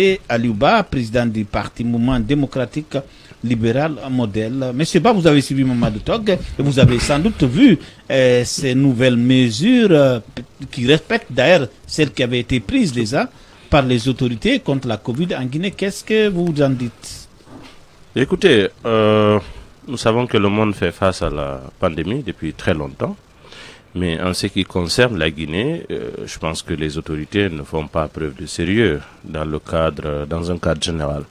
Et Aliouba, président du parti Mouvement démocratique libéral modèle. Monsieur Ba, vous avez suivi Mamadou Tog et vous avez sans doute vu euh, ces nouvelles mesures euh, qui respectent d'ailleurs celles qui avaient été prises déjà par les autorités contre la Covid en Guinée. Qu'est-ce que vous en dites? Écoutez, euh, nous savons que le monde fait face à la pandémie depuis très longtemps. Mais en ce qui concerne la Guinée, euh, je pense que les autorités ne font pas preuve de sérieux dans le cadre, dans un cadre général.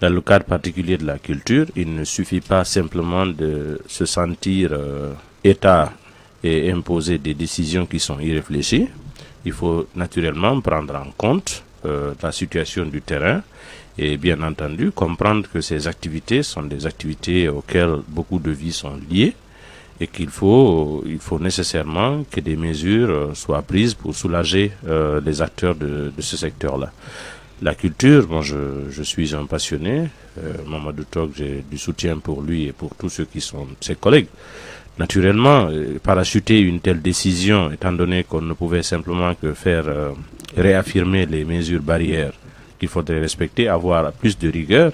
Dans le cadre particulier de la culture, il ne suffit pas simplement de se sentir euh, État et imposer des décisions qui sont irréfléchies. Il faut naturellement prendre en compte euh, la situation du terrain et bien entendu comprendre que ces activités sont des activités auxquelles beaucoup de vies sont liées et qu'il faut, il faut nécessairement que des mesures euh, soient prises pour soulager euh, les acteurs de, ce secteur-là. La culture, moi je, je suis un passionné, euh, Mamadou j'ai du soutien pour lui et pour tous ceux qui sont ses collègues. Naturellement, euh, parachuter une telle décision, étant donné qu'on ne pouvait simplement que faire réaffirmer les mesures barrières qu'il faudrait respecter, avoir plus de rigueur,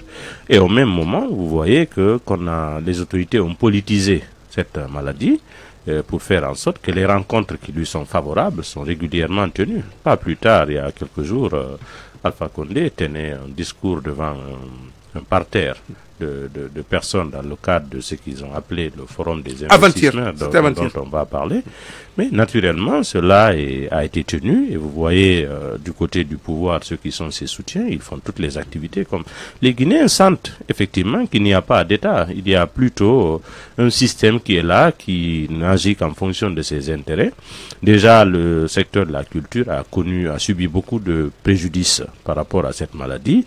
et au même moment, vous voyez que qu'on a les autorités ont politisé cette euh, maladie euh, pour faire en sorte que les rencontres qui lui sont favorables sont régulièrement tenues. Pas plus tard, il y a quelques jours, euh, Alpha Condé tenait un discours devant un, un parterre de, de, de personnes dans le cadre de ce qu'ils ont appelé le forum des investissements dont, dont on va parler. Mais naturellement, cela est- a été tenu et vous voyez euh, du côté du pouvoir ceux qui sont ses soutiens, ils font toutes les activités comme les Guinéens sentent effectivement qu'il n'y a pas d'État. Il y a plutôt un système qui est là, qui n'agit qu'en fonction de ses intérêts. Déjà, le secteur de la culture a connu, a subi beaucoup de préjudices par rapport à cette maladie.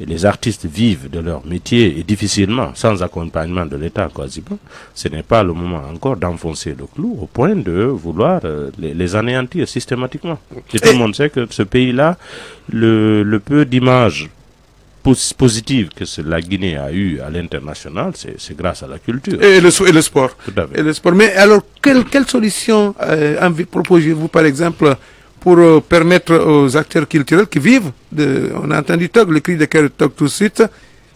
Et les artistes vivent de leur métier et difficilement, sans accompagnement de l'État quasiment. Ce n'est pas le moment encore d'enfoncer le clou au point de vouloir euh, les, les anéantir systématiquement. Et tout le monde sait que ce pays-là, le, le peu d'images pos- positives que la Guinée a eu à l'international, c'est grâce à la culture. Et le, so- et le sport. Tout à fait. Et le sport. Mais alors, quelle, quelle solution euh, proposez-vous, par exemple, pour euh, permettre aux acteurs culturels qui vivent, de, on a entendu Tog, le cri de Tog tout de suite,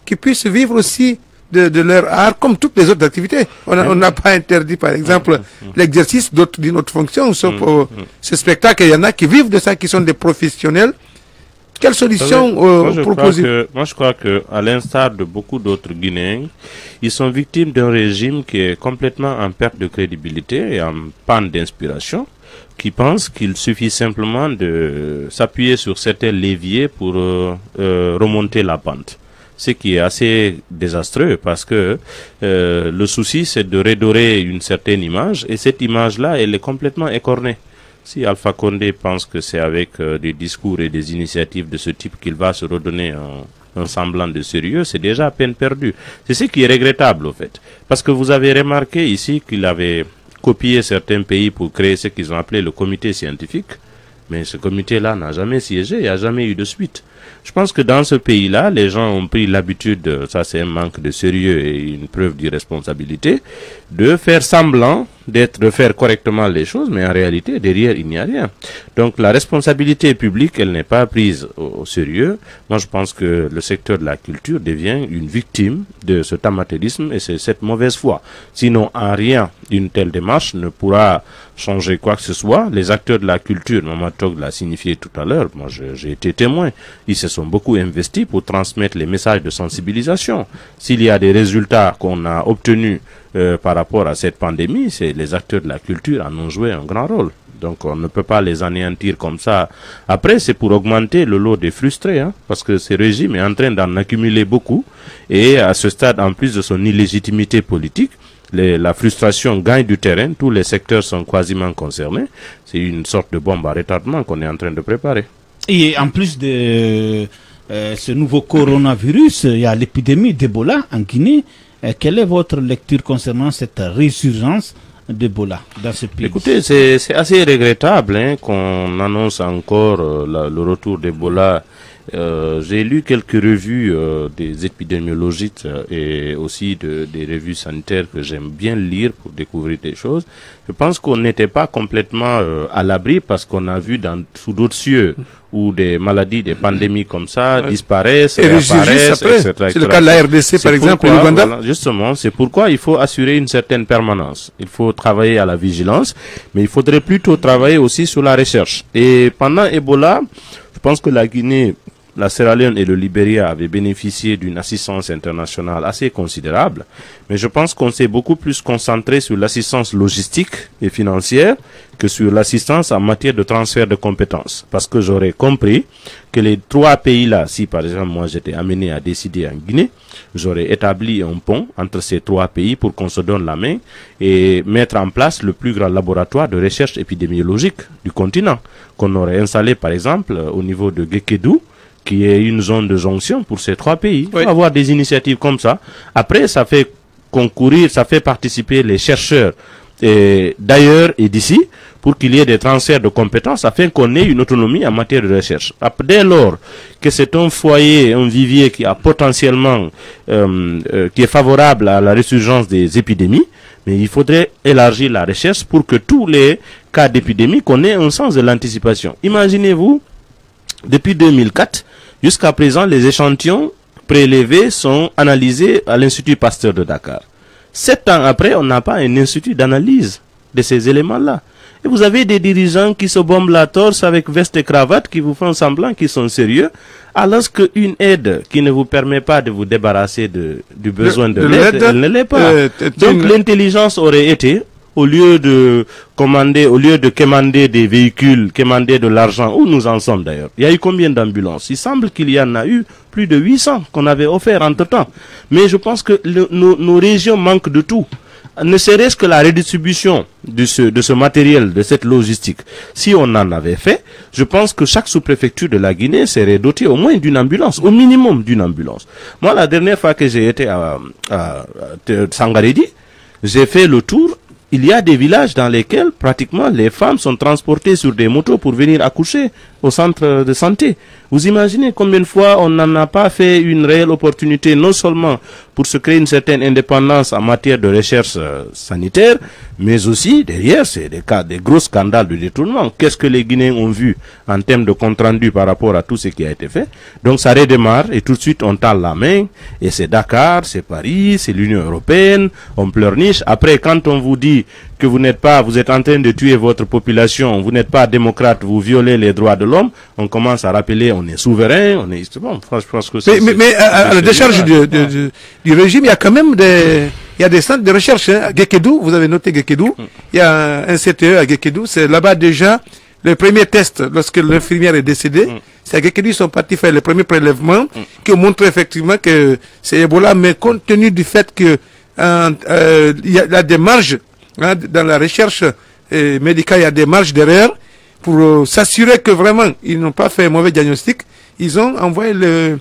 qui puissent vivre aussi de, de leur art comme toutes les autres activités. On n'a pas interdit, par exemple, l'exercice d'une autre fonction, sauf euh, ce spectacle. Il y en a qui vivent de ça, qui sont des professionnels. Quelle solution euh, moi, je que, moi, je crois que, à l'instar de beaucoup d'autres Guinéens, ils sont victimes d'un régime qui est complètement en perte de crédibilité et en panne d'inspiration, qui pense qu'il suffit simplement de s'appuyer sur certains leviers pour euh, euh, remonter la pente. Ce qui est assez désastreux parce que euh, le souci c'est de redorer une certaine image et cette image-là elle est complètement écornée. Si Alpha Condé pense que c'est avec euh, des discours et des initiatives de ce type qu'il va se redonner un, semblant de sérieux, c'est déjà à peine perdu. C'est ce qui est regrettable, au fait. Parce que vous avez remarqué ici qu'il avait copié certains pays pour créer ce qu'ils ont appelé le comité scientifique. Mais ce comité-là n'a jamais siégé, il n'y a jamais eu de suite. Je pense que dans ce pays-là, les gens ont pris l'habitude, ça c'est un manque de sérieux et une preuve d'irresponsabilité, de faire semblant d'être, de faire correctement les choses, mais en réalité, derrière, il n'y a rien. Donc la responsabilité publique, elle n'est pas prise au, sérieux. Moi, je pense que le secteur de la culture devient une victime de cet amateurisme et c'est cette mauvaise foi. Sinon, en rien, une telle démarche ne pourra changer quoi que ce soit. Les acteurs de la culture, Maman Tog l'a signifié tout à l'heure, moi j'ai été témoin, ils se sont beaucoup investis pour transmettre les messages de sensibilisation. S'il y a des résultats qu'on a obtenus euh, par rapport à cette pandémie, c'est les acteurs de la culture en ont joué un grand rôle. Donc on ne peut pas les anéantir comme ça. Après, c'est pour augmenter le lot des frustrés, hein, parce que ce régime est en train d'en accumuler beaucoup. Et à ce stade, en plus de son illégitimité politique, la frustration gagne du terrain, tous les secteurs sont quasiment concernés. C'est une sorte de bombe à retardement qu'on est en train de préparer. Et en plus de euh, ce nouveau coronavirus, il y a l'épidémie d'Ebola en Guinée. Euh, quelle est votre lecture concernant cette résurgence d'Ebola dans ce pays? Écoutez, c'est assez regrettable hein, qu'on annonce encore euh, le retour d'Ebola. Euh, J'ai lu quelques revues des épidémiologistes et aussi de, des revues sanitaires que j'aime bien lire pour découvrir des choses. Je pense qu'on n'était pas complètement euh, à l'abri parce qu'on a vu dans, sous d'autres cieux où des maladies, des pandémies comme ça disparaissent, Et réapparaissent, après. etc., C'est le cas de la RDC, par exemple, pourquoi, voilà, justement, c'est pourquoi il faut assurer une certaine permanence. Il faut travailler à la vigilance, mais il faudrait plutôt travailler aussi sur la recherche. Et pendant Ebola, je pense que la Guinée, la Sierra Leone et le Libéria avaient bénéficié d'une assistance internationale assez considérable, mais je pense qu'on s'est beaucoup plus concentré sur l'assistance logistique et financière que sur l'assistance en matière de transfert de compétences. Parce que j'aurais compris que les trois pays-là, si par exemple moi j'étais amené à décider en Guinée, j'aurais établi un pont entre ces trois pays pour qu'on se donne la main et mettre en place le plus grand laboratoire de recherche épidémiologique du continent, qu'on aurait installé par exemple au niveau de Gekedou, qui est une zone de jonction pour ces trois pays. Il Oui. faut avoir des initiatives comme ça. Après, ça fait concourir, ça fait participer les chercheurs d'ailleurs et d'ici pour qu'il y ait des transferts de compétences afin qu'on ait une autonomie en matière de recherche. Dès lors que c'est un foyer, un vivier qui a potentiellement, euh, euh, qui est favorable à la résurgence des épidémies, mais il faudrait élargir la recherche pour que tous les cas d'épidémie qu'on ait un sens de l'anticipation. Imaginez-vous, depuis 2004, jusqu'à présent, les échantillons prélevés sont analysés à l'Institut Pasteur de Dakar. Sept ans après, on n'a pas un institut d'analyse de ces éléments-là. Et vous avez des dirigeants qui se bombent la torse avec veste et cravate, qui vous font semblant qu'ils sont sérieux, alors qu'une aide qui ne vous permet pas de vous débarrasser de, du besoin de, de l'aide, elle ne l'est pas. euh, Donc une- l'intelligence aurait été, au lieu de commander, au lieu de commander des véhicules, commander de l'argent, où nous en sommes d'ailleurs? Il y a eu combien d'ambulances? Il semble qu'il y en a eu plus de 800 qu'on avait offert entre-temps. Mais je pense que nos, régions manquent de tout. Ne serait-ce que la redistribution de ce, de ce matériel, de cette logistique. Si on en avait fait, je pense que chaque sous-préfecture de la Guinée serait dotée au moins d'une ambulance, au minimum d'une ambulance. Moi, la dernière fois que j'ai été à, à, j'ai fait le tour. Il y a des villages dans lesquels pratiquement les femmes sont transportées sur des motos pour venir accoucher au centre de santé. Vous imaginez combien de fois on n'en a pas fait une réelle opportunité, non seulement pour se créer une certaine indépendance en matière de recherche euh, sanitaire, mais aussi derrière, c'est des cas, gros scandales de détournement. Qu'est-ce que les Guinéens ont vu en termes de compte rendu par rapport à tout ce qui a été fait? Donc ça redémarre et tout de suite on tend la main et c'est Dakar, c'est Paris, c'est l'Union européenne, on pleurniche. Après, quand on vous dit que vous n'êtes pas, vous êtes en train de tuer votre population, vous n'êtes pas démocrate, vous violez les droits de l'homme, on commence à rappeler, on est souverain, on est, bon, je pense que c'est- Mais, à, la décharge du, du, du- du régime, il y a quand même des, il y a des centres de recherche. Hein. À Gekedou, vous avez noté Gekedou. Il y a un CTE à Gekedou. C'est là-bas déjà le premier test lorsque l'infirmière est décédée. C'est à Gekedou ils sont partis faire le premier prélèvement qui ont montré effectivement que c'est Ebola, mais compte tenu du fait que euh, euh, il y a, il y a des marges hein, dans la recherche médicale, il y a des marges derrière pour euh, s'assurer que vraiment ils n'ont pas fait un mauvais diagnostic. Ils ont envoyé le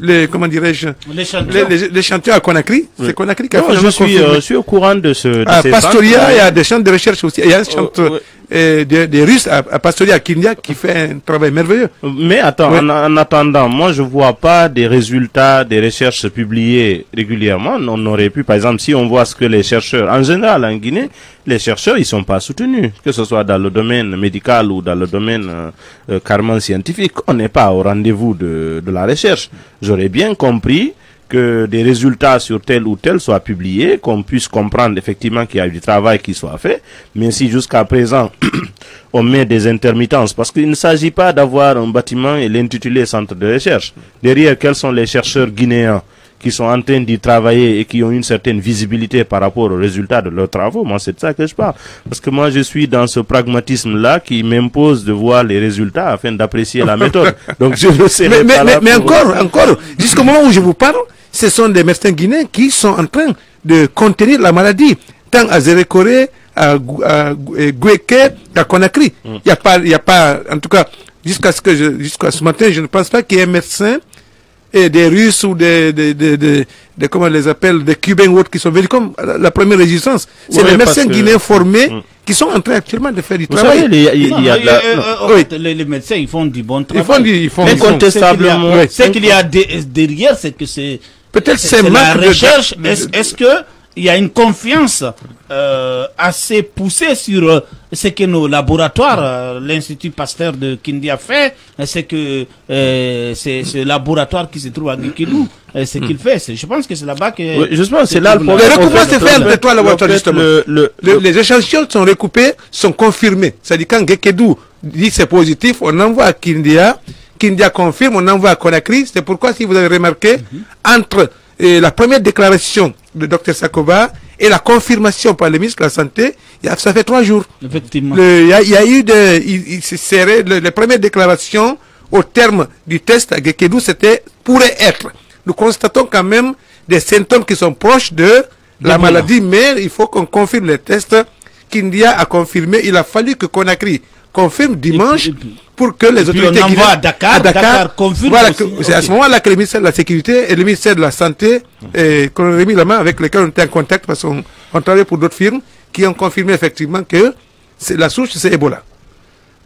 les comment dirais-je L'échantillon. les, les, l'échantillon à Conakry. C'est Conakry qui a Non, je suis, euh, je suis au courant de ce. De à ces Pastoria, il y a des centres de recherche aussi. Il y a un centre ouais. euh, des, des Russes à, à Pastoria, à Kindia, qui fait un travail merveilleux. Mais attends, Ouais. en, en attendant, moi je vois pas des résultats des recherches publiées régulièrement. On aurait pu, par exemple, si on voit ce que les chercheurs, en général en Guinée, les chercheurs ils sont pas soutenus, que ce soit dans le domaine médical ou dans le domaine euh, euh, carrément scientifique. On n'est pas au rendez-vous de, de la recherche. J'aurais bien compris que des résultats sur tel ou tel soient publiés, qu'on puisse comprendre effectivement qu'il y a du travail qui soit fait, mais si jusqu'à présent on met des intermittences, parce qu'il ne s'agit pas d'avoir un bâtiment et l'intituler centre de recherche. Derrière, quels sont les chercheurs guinéens qui sont en train d'y travailler et qui ont une certaine visibilité par rapport aux résultats de leurs travaux. Moi, c'est de ça que je parle. Parce que moi, je suis dans ce pragmatisme-là qui m'impose de voir les résultats afin d'apprécier la méthode. Donc, je ne sais Mais, pas mais, encore, encore, jusqu'au moment où je vous parle, ce sont des médecins guinéens qui sont en train de contenir la maladie, tant à Zérékoré, à, Gou- à Conakry. Il n'y a pas, il y a pas, en tout cas, jusqu'à ce que je, jusqu'à ce matin, je ne pense pas qu'il y ait un médecin et des Russes ou des, des, des, des, des- comment on les appelle, des Cubains ou autres qui sont venus comme la, la première résistance. C'est Ouais, les médecins que- guinéens formés Mm. qui sont en train actuellement de faire du Vous travail. Oui. les, les médecins, ils font du bon travail. font du- ils font- Mais ils font- Incontestablement. Ce qu'il y a, ce qu'il y a dé- derrière, c'est que c'est Peut-être c'est la recherche. de- Est-ce est-ce que il y a une confiance euh, assez poussée sur euh, ce que nos laboratoires, euh, l'Institut Pasteur de Kindi a fait, c'est que euh, c'est ce laboratoire qui se trouve à Gikidou, euh, ce qu'il fait. c'est- Je pense que c'est là-bas que... Oui, justement, c'est là le problème. Le recoupement En fait, se fait le- entre toi, le laboratoire, le- justement. le- le- Le- les échantillons sont recoupés, sont confirmés. C'est-à-dire quand Gekedou dit que c'est positif, on envoie à Kindia, Kindia confirme, on envoie à Conakry. C'est pourquoi, si vous avez remarqué, entre la première déclaration de Dr Sakoba et la confirmation par le ministre de la Santé, ça fait trois jours. Effectivement. Il y, a- il y a eu de, il, serré, le- les premières déclarations au terme du test à Gekedou, c'était pourrait être. Nous constatons quand même des symptômes qui sont proches de la maladie, mais il faut qu'on confirme les tests. qu'India a confirmé, il a fallu que Conakry confirme dimanche Et puis- pour que les autorités on envoie guinéennes- à Dakar, Dakar confirme Voilà, c'est à ce moment-là que le ministère de la Sécurité et le ministère de la Santé, et qu'on a remis la main avec lesquels on était en contact parce qu'on on travaille pour d'autres firmes qui ont confirmé effectivement que c'est la souche, c'est Ebola.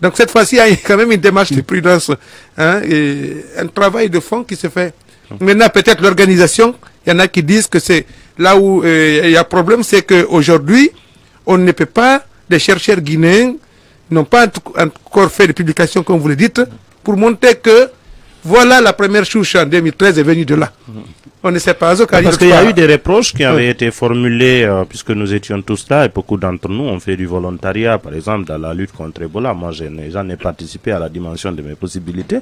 Donc cette fois-ci, il y a quand même une démarche de prudence, hein, et un travail de fond qui se fait. Maintenant, peut-être l'organisation, il y en a qui disent que c'est là où euh, il y a problème, c'est qu'aujourd'hui, on ne peut pas, les chercheurs guinéens n'ont pas encore fait de publications, comme vous le dites, pour montrer que voilà la première chouche en 2013 est venue de là. On ne sait pas. Parce qu'il y a eu des reproches qui avaient été formulés, euh, puisque nous étions tous là, et beaucoup d'entre nous ont fait du volontariat, par exemple, dans la lutte contre Ebola. Moi, j'en ai participé à la dimension de mes possibilités,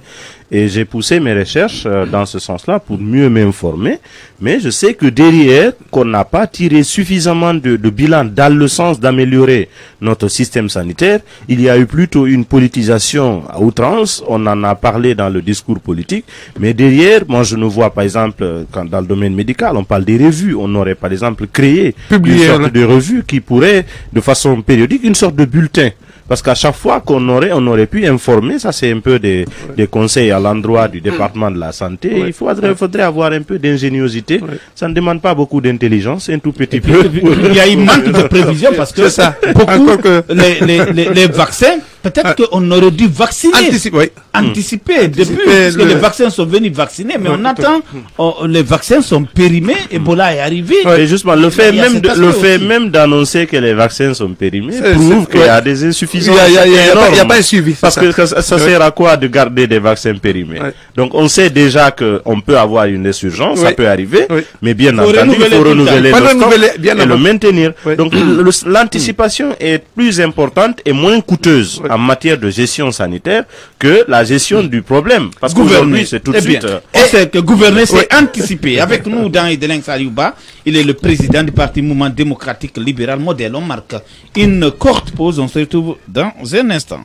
et j'ai poussé mes recherches euh, dans ce sens-là pour mieux m'informer. Mais je sais que derrière, qu'on n'a pas tiré suffisamment de, de bilan dans le sens d'améliorer notre système sanitaire, il y a eu plutôt une politisation à outrance. On en a parlé dans le discours politique, mais derrière, moi, je ne vois, par exemple, euh, quand dans le domaine médical, on parle des revues. On aurait, par exemple, créé Publié, une sorte là. de revue qui pourrait, de façon périodique, une sorte de bulletin. Parce qu'à chaque fois qu'on aurait, on aurait pu informer, ça c'est un peu des, des conseils à l'endroit du département de la santé. Il faudrait, faudrait avoir un peu d'ingéniosité. Ça ne demande pas beaucoup d'intelligence, un tout petit puis, peu. il y a une manque de prévision parce que ça. beaucoup, Encore que- les, les, les, les vaccins, peut-être qu'on aurait dû vacciner, Anticipe, oui. anticiper depuis, Anticiper parce que le- les vaccins sont venus vacciner, mais on attend, oh, les vaccins sont périmés, Ebola est arrivé. Et justement, le fait même, de- le fait aussi. même d'annoncer que les vaccins sont périmés prouve qu'il y a des Il insuffisances. n'y a, il y a- pas- a un suivi. Parce ça. que ça, sert à quoi de garder des vaccins périmés. Donc on sait déjà qu'on peut avoir une insurgence, ça Oui. peut arriver, Oui. mais bien entendu, il faut renouveler le stock et le maintenir. Oui. Donc le- l'anticipation est plus importante et moins coûteuse Oui. En matière de gestion sanitaire que la gestion du problème. Parce Gouverner. qu'aujourd'hui, c'est tout de Eh suite... euh, on sait que gouverner, c'est anticiper. Avec nous, dans Idelin Saliouba, il est le président du Parti Mouvement démocratique libéral modèle. On marque une courte pause. On se retrouve dans un instant.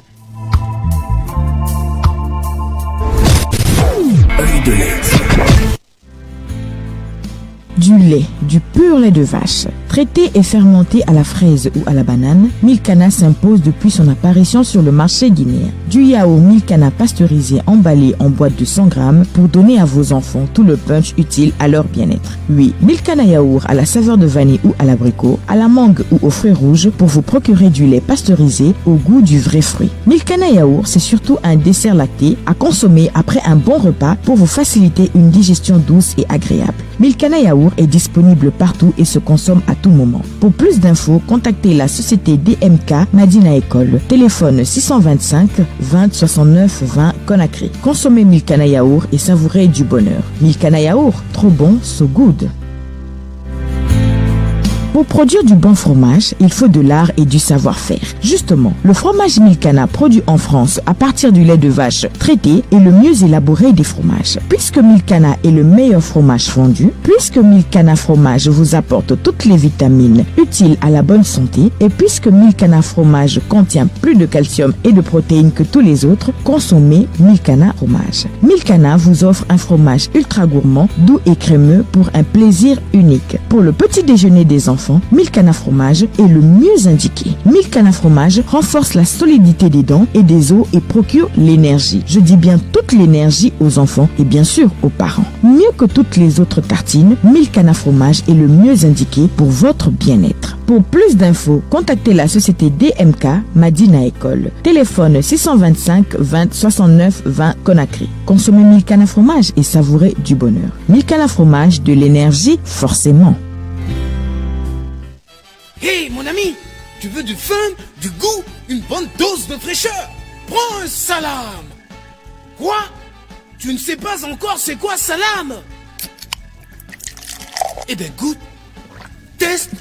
Du lait, du pur lait de vache, traité et fermenté à la fraise ou à la banane, Milkana s'impose depuis son apparition sur le marché guinéen. Du yaourt Milkana pasteurisé emballé en boîte de 100 grammes pour donner à vos enfants tout le punch utile à leur bien-être. Oui, Milkana yaourt à la saveur de vanille ou à l'abricot, à la mangue ou aux fruits rouges pour vous procurer du lait pasteurisé au goût du vrai fruit. Milkana yaourt, c'est surtout un dessert lacté à consommer après un bon repas pour vous faciliter une digestion douce et agréable. Milkana Yaourt est disponible partout et se consomme à tout moment. Pour plus d'infos, contactez la société DMK Madina École. Téléphone 625 20 69 20 Conakry. Consommez Milkana Yaourt et savourez du bonheur. Milkana Yaourt, trop bon, so good. Pour produire du bon fromage, il faut de l'art et du savoir-faire. Justement, le fromage Milkana produit en France à partir du lait de vache traité est le mieux élaboré des fromages. Puisque Milkana est le meilleur fromage fondu, puisque Milkana fromage vous apporte toutes les vitamines utiles à la bonne santé et puisque Milkana fromage contient plus de calcium et de protéines que tous les autres, consommez Milkana fromage. Milkana vous offre un fromage ultra gourmand, doux et crémeux pour un plaisir unique. Pour le petit déjeuner des enfants, Milkana fromage est le mieux indiqué. Milkana fromage renforce la solidité des dents et des os et procure l'énergie. Je dis bien toute l'énergie aux enfants et bien sûr aux parents. Mieux que toutes les autres tartines, Milkana fromage est le mieux indiqué pour votre bien-être. Pour plus d'infos, contactez la société DMK Madina École. Téléphone 625 20 69 20 Conakry. Consommez Milkana fromage et savourez du bonheur. Milkana fromage, de l'énergie, forcément. Hé, mon ami, tu veux du fun, du goût, une bonne dose de fraîcheur. Prends un salam. Quoi? Tu ne sais pas encore c'est quoi salam? Eh bien, goûte, teste.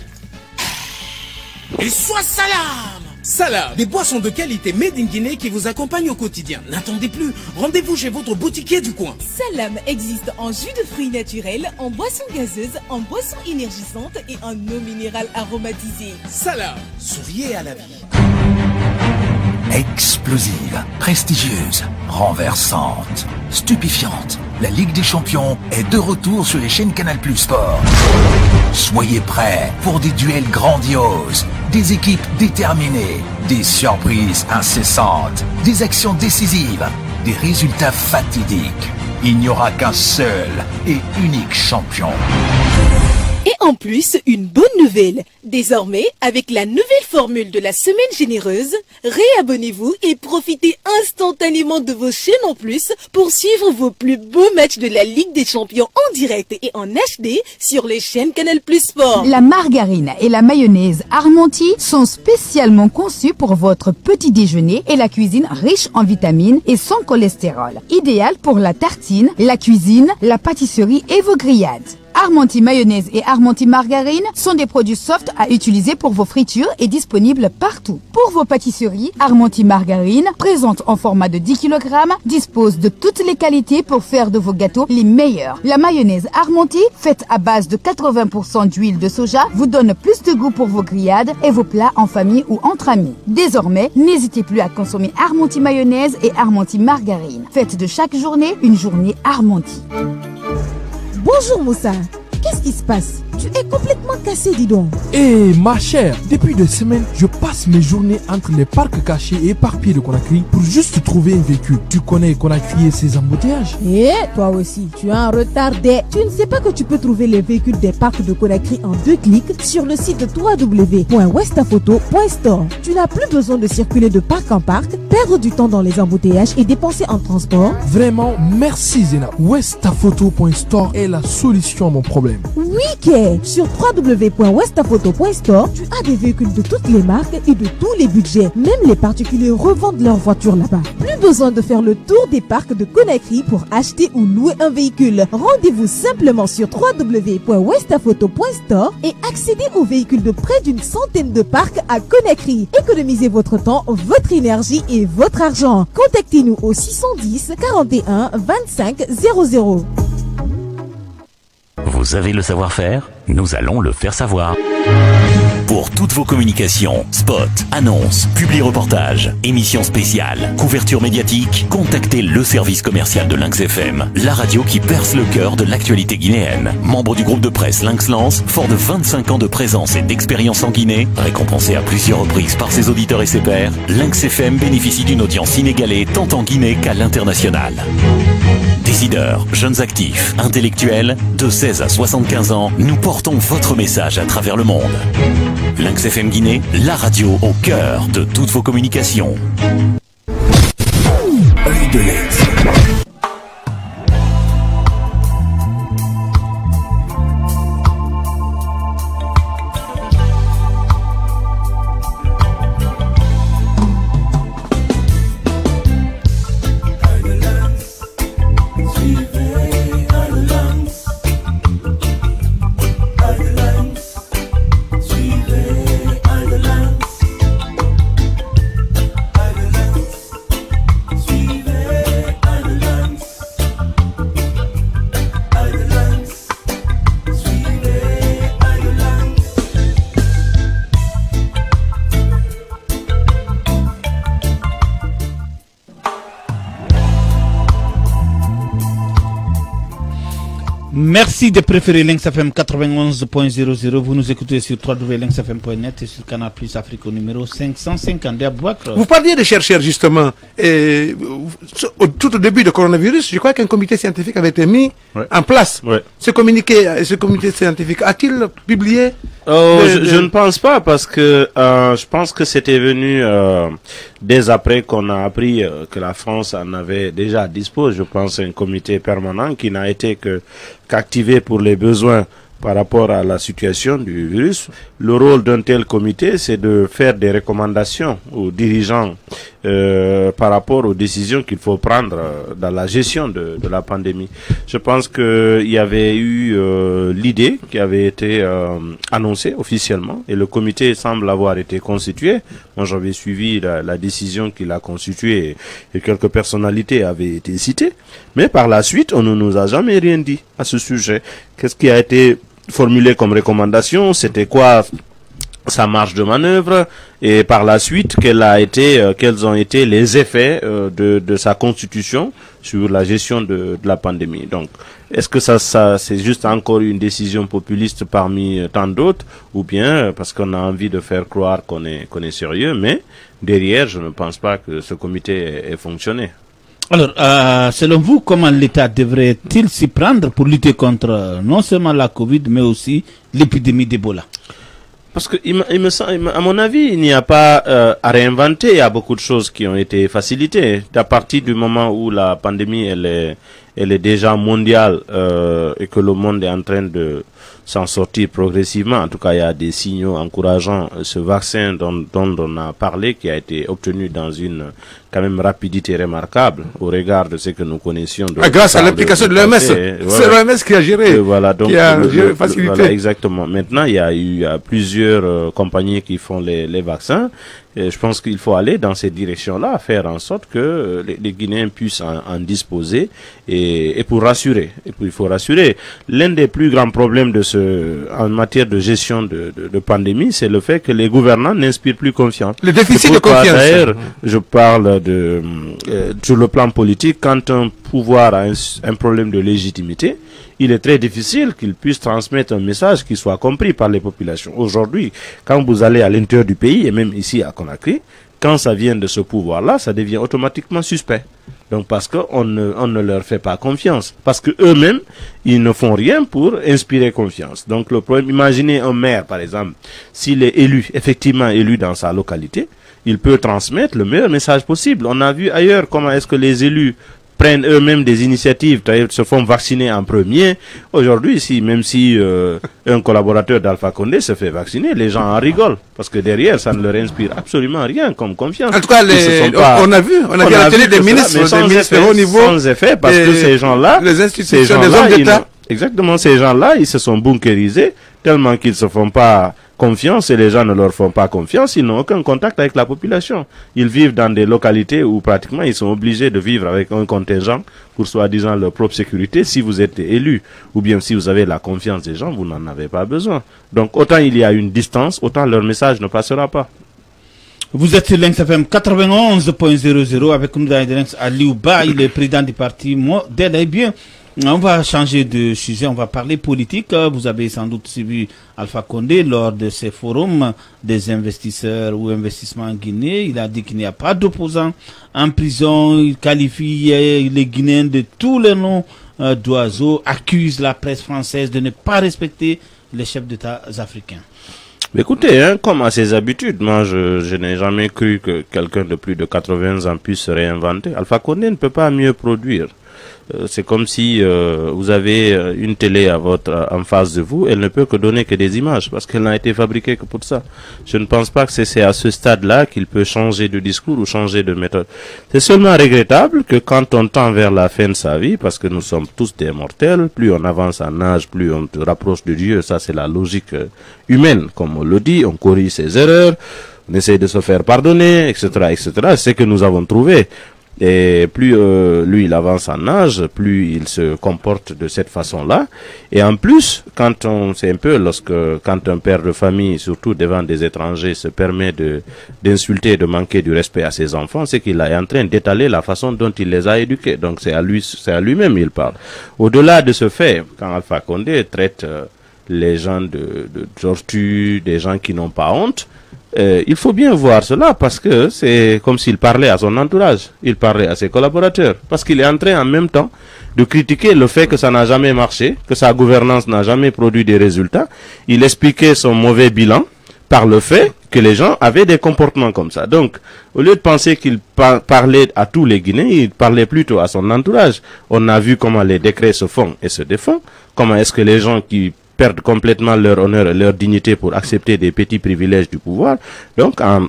Et sois salam Salam, des boissons de qualité made in Guinée qui vous accompagnent au quotidien. N'attendez plus, rendez-vous chez votre boutiquier du coin. Salam existe en jus de fruits naturels, en boisson gazeuse, en boisson énergisante et en eau minérale aromatisée. Salam, souriez à la vie. Explosive, prestigieuse, renversante, stupéfiante. La Ligue des Champions est de retour sur les chaînes Canal Plus Sport. Soyez prêts pour des duels grandioses, des équipes déterminées, des surprises incessantes, des actions décisives, des résultats fatidiques. Il n'y aura qu'un seul et unique champion. Et en plus, une bonne nouvelle. Désormais, avec la nouvelle formule de la semaine généreuse, réabonnez-vous et profitez instantanément de vos chaînes en plus pour suivre vos plus beaux matchs de la Ligue des Champions en direct et en HD sur les chaînes Canal Plus Sport. La margarine et la mayonnaise Armonti sont spécialement conçues pour votre petit déjeuner et la cuisine riche en vitamines et sans cholestérol. Idéal pour la tartine, la cuisine, la pâtisserie et vos grillades. Armonti mayonnaise et Armonti margarine sont des produits soft à utiliser pour vos fritures et disponibles partout. Pour vos pâtisseries, Armonti margarine, présente en format de 10 kg, dispose de toutes les qualités pour faire de vos gâteaux les meilleurs. La mayonnaise Armonti, faite à base de 80% d'huile de soja, vous donne plus de goût pour vos grillades et vos plats en famille ou entre amis. Désormais, n'hésitez plus à consommer Armonti mayonnaise et Armonti margarine. Faites de chaque journée une journée Armonti. Bonjour Moussa, qu'est-ce qui se passe? Tu es complètement cassé, dis donc. Eh ma chère, depuis des semaines, je passe mes journées entre les parcs cachés et éparpillés de Conakry pour juste trouver un véhicule. Tu connais Conakry et ses embouteillages? Eh, toi aussi, tu as un retard des... Tu ne sais pas que tu peux trouver les véhicules des parcs de Conakry en deux clics sur le site www.westaphoto.store. Tu n'as plus besoin de circuler de parc en parc, perdre du temps dans les embouteillages et dépenser en transport. Vraiment, merci Zena. Westaphoto.store est la solution à mon problème. Oui, Sur www.westaphoto.store, tu as des véhicules de toutes les marques et de tous les budgets. Même les particuliers revendent leurs voitures là-bas. Plus besoin de faire le tour des parcs de Conakry pour acheter ou louer un véhicule. Rendez-vous simplement sur www.westaphoto.store et accédez aux véhicules de près d'une centaine de parcs à Conakry. Économisez votre temps, votre énergie et votre argent. Contactez-nous au 610 41 25 00. Vous avez le savoir-faire Nous allons le faire savoir. Pour toutes vos communications, spots, annonces, publi-reportages, émissions spéciales, couverture médiatique, contactez le service commercial de Lynx FM, la radio qui perce le cœur de l'actualité guinéenne. Membre du groupe de presse Lynx Lance, fort de 25 ans de présence et d'expérience en Guinée, récompensé à plusieurs reprises par ses auditeurs et ses pairs, Lynx FM bénéficie d'une audience inégalée tant en Guinée qu'à l'international. Décideurs, jeunes actifs, intellectuels, de 16 à 75 ans, nous portons votre message à travers le monde. Lynx Guinée, la radio au cœur de toutes vos communications. Merci de préférer Lynx FM 91.00. Vous nous écoutez sur www.lynxfm.net et sur Canal Plus Afrique au numéro 550. Vous parliez de chercheurs justement. Et, au, tout au début du coronavirus, je crois qu'un comité scientifique avait été mis Ouais. en place. Ouais. Ce, communiqué, ce comité scientifique a-t-il publié Oh, je, de- je ne pense pas parce que euh, je pense que c'était venu euh, dès après qu'on a appris euh, que la France en avait déjà dispose, je pense, un comité permanent qui n'a été qu'activé pour les besoins par rapport à la situation du virus. Le rôle d'un tel comité, c'est de faire des recommandations aux dirigeants euh, par rapport aux décisions qu'il faut prendre euh, dans la gestion de, de la pandémie. Je pense qu'il y avait eu euh, l'idée qui avait été euh, annoncée officiellement et le comité semble avoir été constitué. Moi, j'avais suivi la, la décision qu'il a constituée et, et quelques personnalités avaient été citées. Mais par la suite, on ne nous a jamais rien dit à ce sujet. Qu'est-ce qui a été formulé comme recommandation? C'était quoi sa marge de manœuvre et par la suite quel a été, euh, quels ont été les effets euh, de, de sa constitution sur la gestion de, de la pandémie. Donc, est-ce que ça, ça c'est juste encore une décision populiste parmi euh, tant d'autres ou bien parce qu'on a envie de faire croire qu'on est, qu'on est sérieux, mais derrière, je ne pense pas que ce comité ait, fonctionné. Alors, selon vous, comment l'État devrait-il s'y prendre pour lutter contre non seulement la Covid, mais aussi l'épidémie d'Ebola? Parce que, il me, il me à mon avis, il n'y a pas euh, à réinventer. Il y a beaucoup de choses qui ont été facilitées. À partir du moment où la pandémie, elle est, elle est déjà mondiale euh, et que le monde est en train de s'en sortir progressivement. En tout cas, il y a des signaux encourageants. Ce vaccin dont, dont on a parlé, qui a été obtenu dans une quand même rapidité remarquable au regard de ce que nous connaissions. De, Ah, grâce à l'application de l'OMS. C'est l'OMS qui a géré. Et voilà, donc qui a le- géré- le- facilité. voilà, exactement. Maintenant, il y a eu il y a plusieurs euh, compagnies qui font les, les vaccins. Et je pense qu'il faut aller dans cette direction-là, faire en sorte que euh, les, les Guinéens puissent en, en disposer et, et pour rassurer. Et puis, il faut rassurer. L'un des plus grands problèmes de ce, en matière de gestion de, de, de pandémie, c'est le fait que les gouvernants n'inspirent plus confiance. Le déficit de confiance. D'ailleurs, je parle euh, sur le plan politique, quand un pouvoir a un, un problème de légitimité, il est très difficile qu'il puisse transmettre un message qui soit compris par les populations. Aujourd'hui, quand vous allez à l'intérieur du pays, et même ici à Conakry, quand ça vient de ce pouvoir-là, ça devient automatiquement suspect. Donc parce qu'on ne, on ne leur fait pas confiance. Parce que eux-mêmes, ils ne font rien pour inspirer confiance. Donc le problème, imaginez un maire, par exemple, s'il est élu, effectivement élu dans sa localité, il peut transmettre le meilleur message possible. On a vu ailleurs comment est-ce que les élus prennent eux-mêmes des initiatives, se font vacciner en premier. Aujourd'hui, si, même si euh, un collaborateur d'Alpha Condé se fait vacciner, les gens en rigolent. Parce que derrière, ça ne leur inspire absolument rien comme confiance. En tout cas, les- pas- on a vu, on a vu à la télé des ministres, des ministres effet, au niveau Sans effet, parce que ces gens-là, les ces des hommes d'État. n'ont- Exactement, ces gens-là, ils se sont bunkérisés tellement qu'ils se font pas confiance et les gens ne leur font pas confiance, ils n'ont aucun contact avec la population. Ils vivent dans des localités où pratiquement ils sont obligés de vivre avec un contingent pour soi-disant leur propre sécurité. Si vous êtes élu ou bien si vous avez la confiance des gens, vous n'en avez pas besoin. Donc autant il y a une distance, autant leur message ne passera pas. Vous êtes sur Lynx FM 91.00 avec nous dans Lynx Aliouba, il est président du parti Modèle. Eh bien, on va changer de sujet, on va parler politique. Vous avez sans doute suivi Alpha Condé lors de ces forums des investisseurs ou investissements en Guinée. Il a dit qu'il n'y a pas d'opposants en prison. Il qualifie euh, les Guinéens de tous les noms euh, d'oiseaux, accuse la presse française de ne pas respecter les chefs d'État africains. Écoutez, hein, comme à ses habitudes, moi je, je n'ai jamais cru que quelqu'un de plus de 80 ans puisse se réinventer. Alpha Condé ne peut pas mieux produire. Euh, c'est comme si euh, vous avez euh, une télé à votre en face de vous, elle ne peut que donner que des images parce qu'elle n'a été fabriquée que pour ça. Je ne pense pas que c'est- à ce stade-là qu'il peut changer de discours ou changer de méthode. C'est seulement regrettable que quand on tend vers la fin de sa vie, parce que nous sommes tous des mortels, plus on avance en âge, plus on se rapproche de Dieu, ça c'est la logique humaine, comme on le dit, on corrige ses erreurs, on essaye de se faire pardonner, etc., etc. C'est ce que nous avons trouvé. Et plus euh, lui il avance en âge, plus il se comporte de cette façon-là. Et en plus, quand on, c'est un peu lorsque, quand un père de famille, surtout devant des étrangers, se permet de d'insulter, de manquer du respect à ses enfants, c'est qu'il est en train d'étaler la façon dont il les a éduqués. Donc c'est à lui, c'est à lui-même il parle. Au-delà de ce fait, quand Alpha Condé traite euh, les gens de, de tortue, des gens qui n'ont pas honte, euh, il faut bien voir cela parce que c'est comme s'il parlait à son entourage, il parlait à ses collaborateurs, parce qu'il est en train en même temps de critiquer le fait que ça n'a jamais marché, que sa gouvernance n'a jamais produit des résultats. Il expliquait son mauvais bilan par le fait que les gens avaient des comportements comme ça. Donc, au lieu de penser qu'il par- parlait à tous les Guinéens, il parlait plutôt à son entourage. On a vu comment les décrets se font et se défont, comment est-ce que les gens qui perdent complètement leur honneur et leur dignité pour accepter des petits privilèges du pouvoir. Donc, à,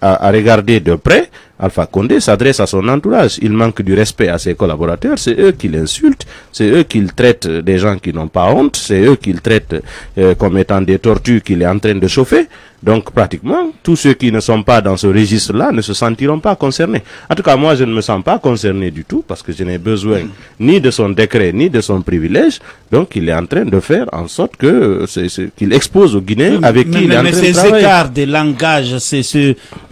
à regarder de près, Alpha Condé s'adresse à son entourage. Il manque du respect à ses collaborateurs. C'est eux qui l'insultent. C'est eux qui le traitent des gens qui n'ont pas honte. C'est eux qui le traitent euh, comme étant des tortues qu'il est en train de chauffer. Donc, pratiquement, tous ceux qui ne sont pas dans ce registre-là ne se sentiront pas concernés. En tout cas, moi, je ne me sens pas concerné du tout parce que je n'ai besoin ni de son décret, ni de son privilège. Donc, il est en train de faire en sorte que euh, qu'il expose aux Guinéens avec mais, qui il est mais- en mais train de ces travailler. écarts de langage, c'est ce,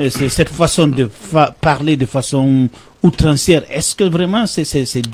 euh, c'est cette façon de fa- parler de façon outrancière, est-ce que vraiment c'est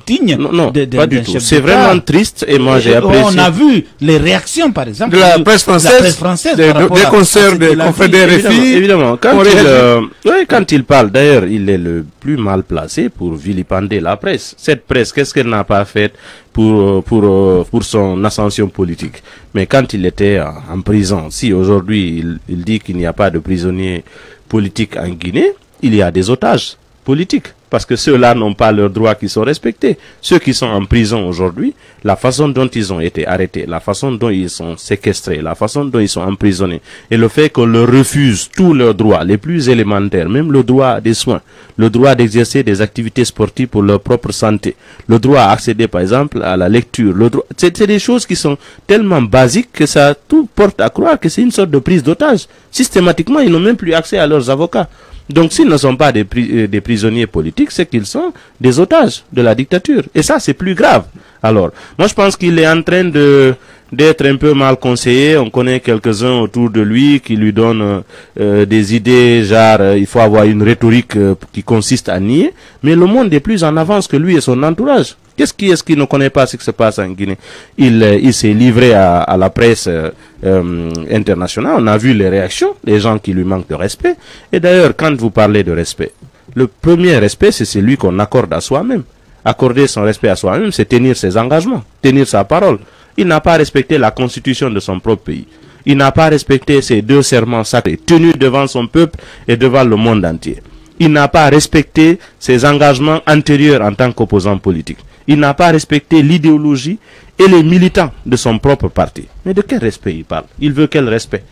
digne Non, non, de, de- pas du tout. C'est vraiment triste et moi j'ai apprécié. On a vu les réactions, par exemple, De la presse de la française, presse française des- par des à- concerts de RFI. Évidemment, évidemment. Quand il, euh, quand il parle, d'ailleurs, il est le plus mal placé pour vilipender la presse. Cette presse, qu'est-ce qu'elle n'a pas fait pour, euh, pour, euh, pour son ascension politique? Mais quand il était en, en prison, si aujourd'hui il, il dit qu'il n'y a pas de prisonniers politiques en Guinée, il y a des otages politiques. Parce que ceux-là n'ont pas leurs droits qui sont respectés. Ceux qui sont en prison aujourd'hui, la façon dont ils ont été arrêtés, la façon dont ils sont séquestrés, la façon dont ils sont emprisonnés, et le fait qu'on leur refuse tous leurs droits, les plus élémentaires, même le droit des soins, le droit d'exercer des activités sportives pour leur propre santé, le droit à accéder par exemple à la lecture, le droit, c'est des choses qui sont tellement basiques que ça tout porte à croire que c'est une sorte de prise d'otage. Systématiquement, ils n'ont même plus accès à leurs avocats. Donc s'ils ne sont pas des, pri- euh, des prisonniers politiques, c'est qu'ils sont des otages de la dictature. Et ça, c'est plus grave. Alors, moi je pense qu'il est en train de d'être un peu mal conseillé. On connaît quelques-uns autour de lui qui lui donnent euh, euh, des idées, genre euh, il faut avoir une rhétorique euh, qui consiste à nier. Mais le monde est plus en avance que lui et son entourage. Qu'est-ce qui est-ce qui ne connaît pas ce qui se passe en Guinée? Il, euh, il s'est livré à, la presse euh, euh, internationale. On a vu les réactions, les gens qui lui manquent de respect. Et d'ailleurs, quand vous parlez de respect, le premier respect, c'est celui qu'on accorde à soi-même. Accorder son respect à soi-même, c'est tenir ses engagements, tenir sa parole. Il n'a pas respecté la constitution de son propre pays. Il n'a pas respecté ses deux serments sacrés, tenus devant son peuple et devant le monde entier. Il n'a pas respecté ses engagements antérieurs en tant qu'opposant politique. Il n'a pas respecté l'idéologie et les militants de son propre parti. Mais de quel respect il parle? Il veut quel respect?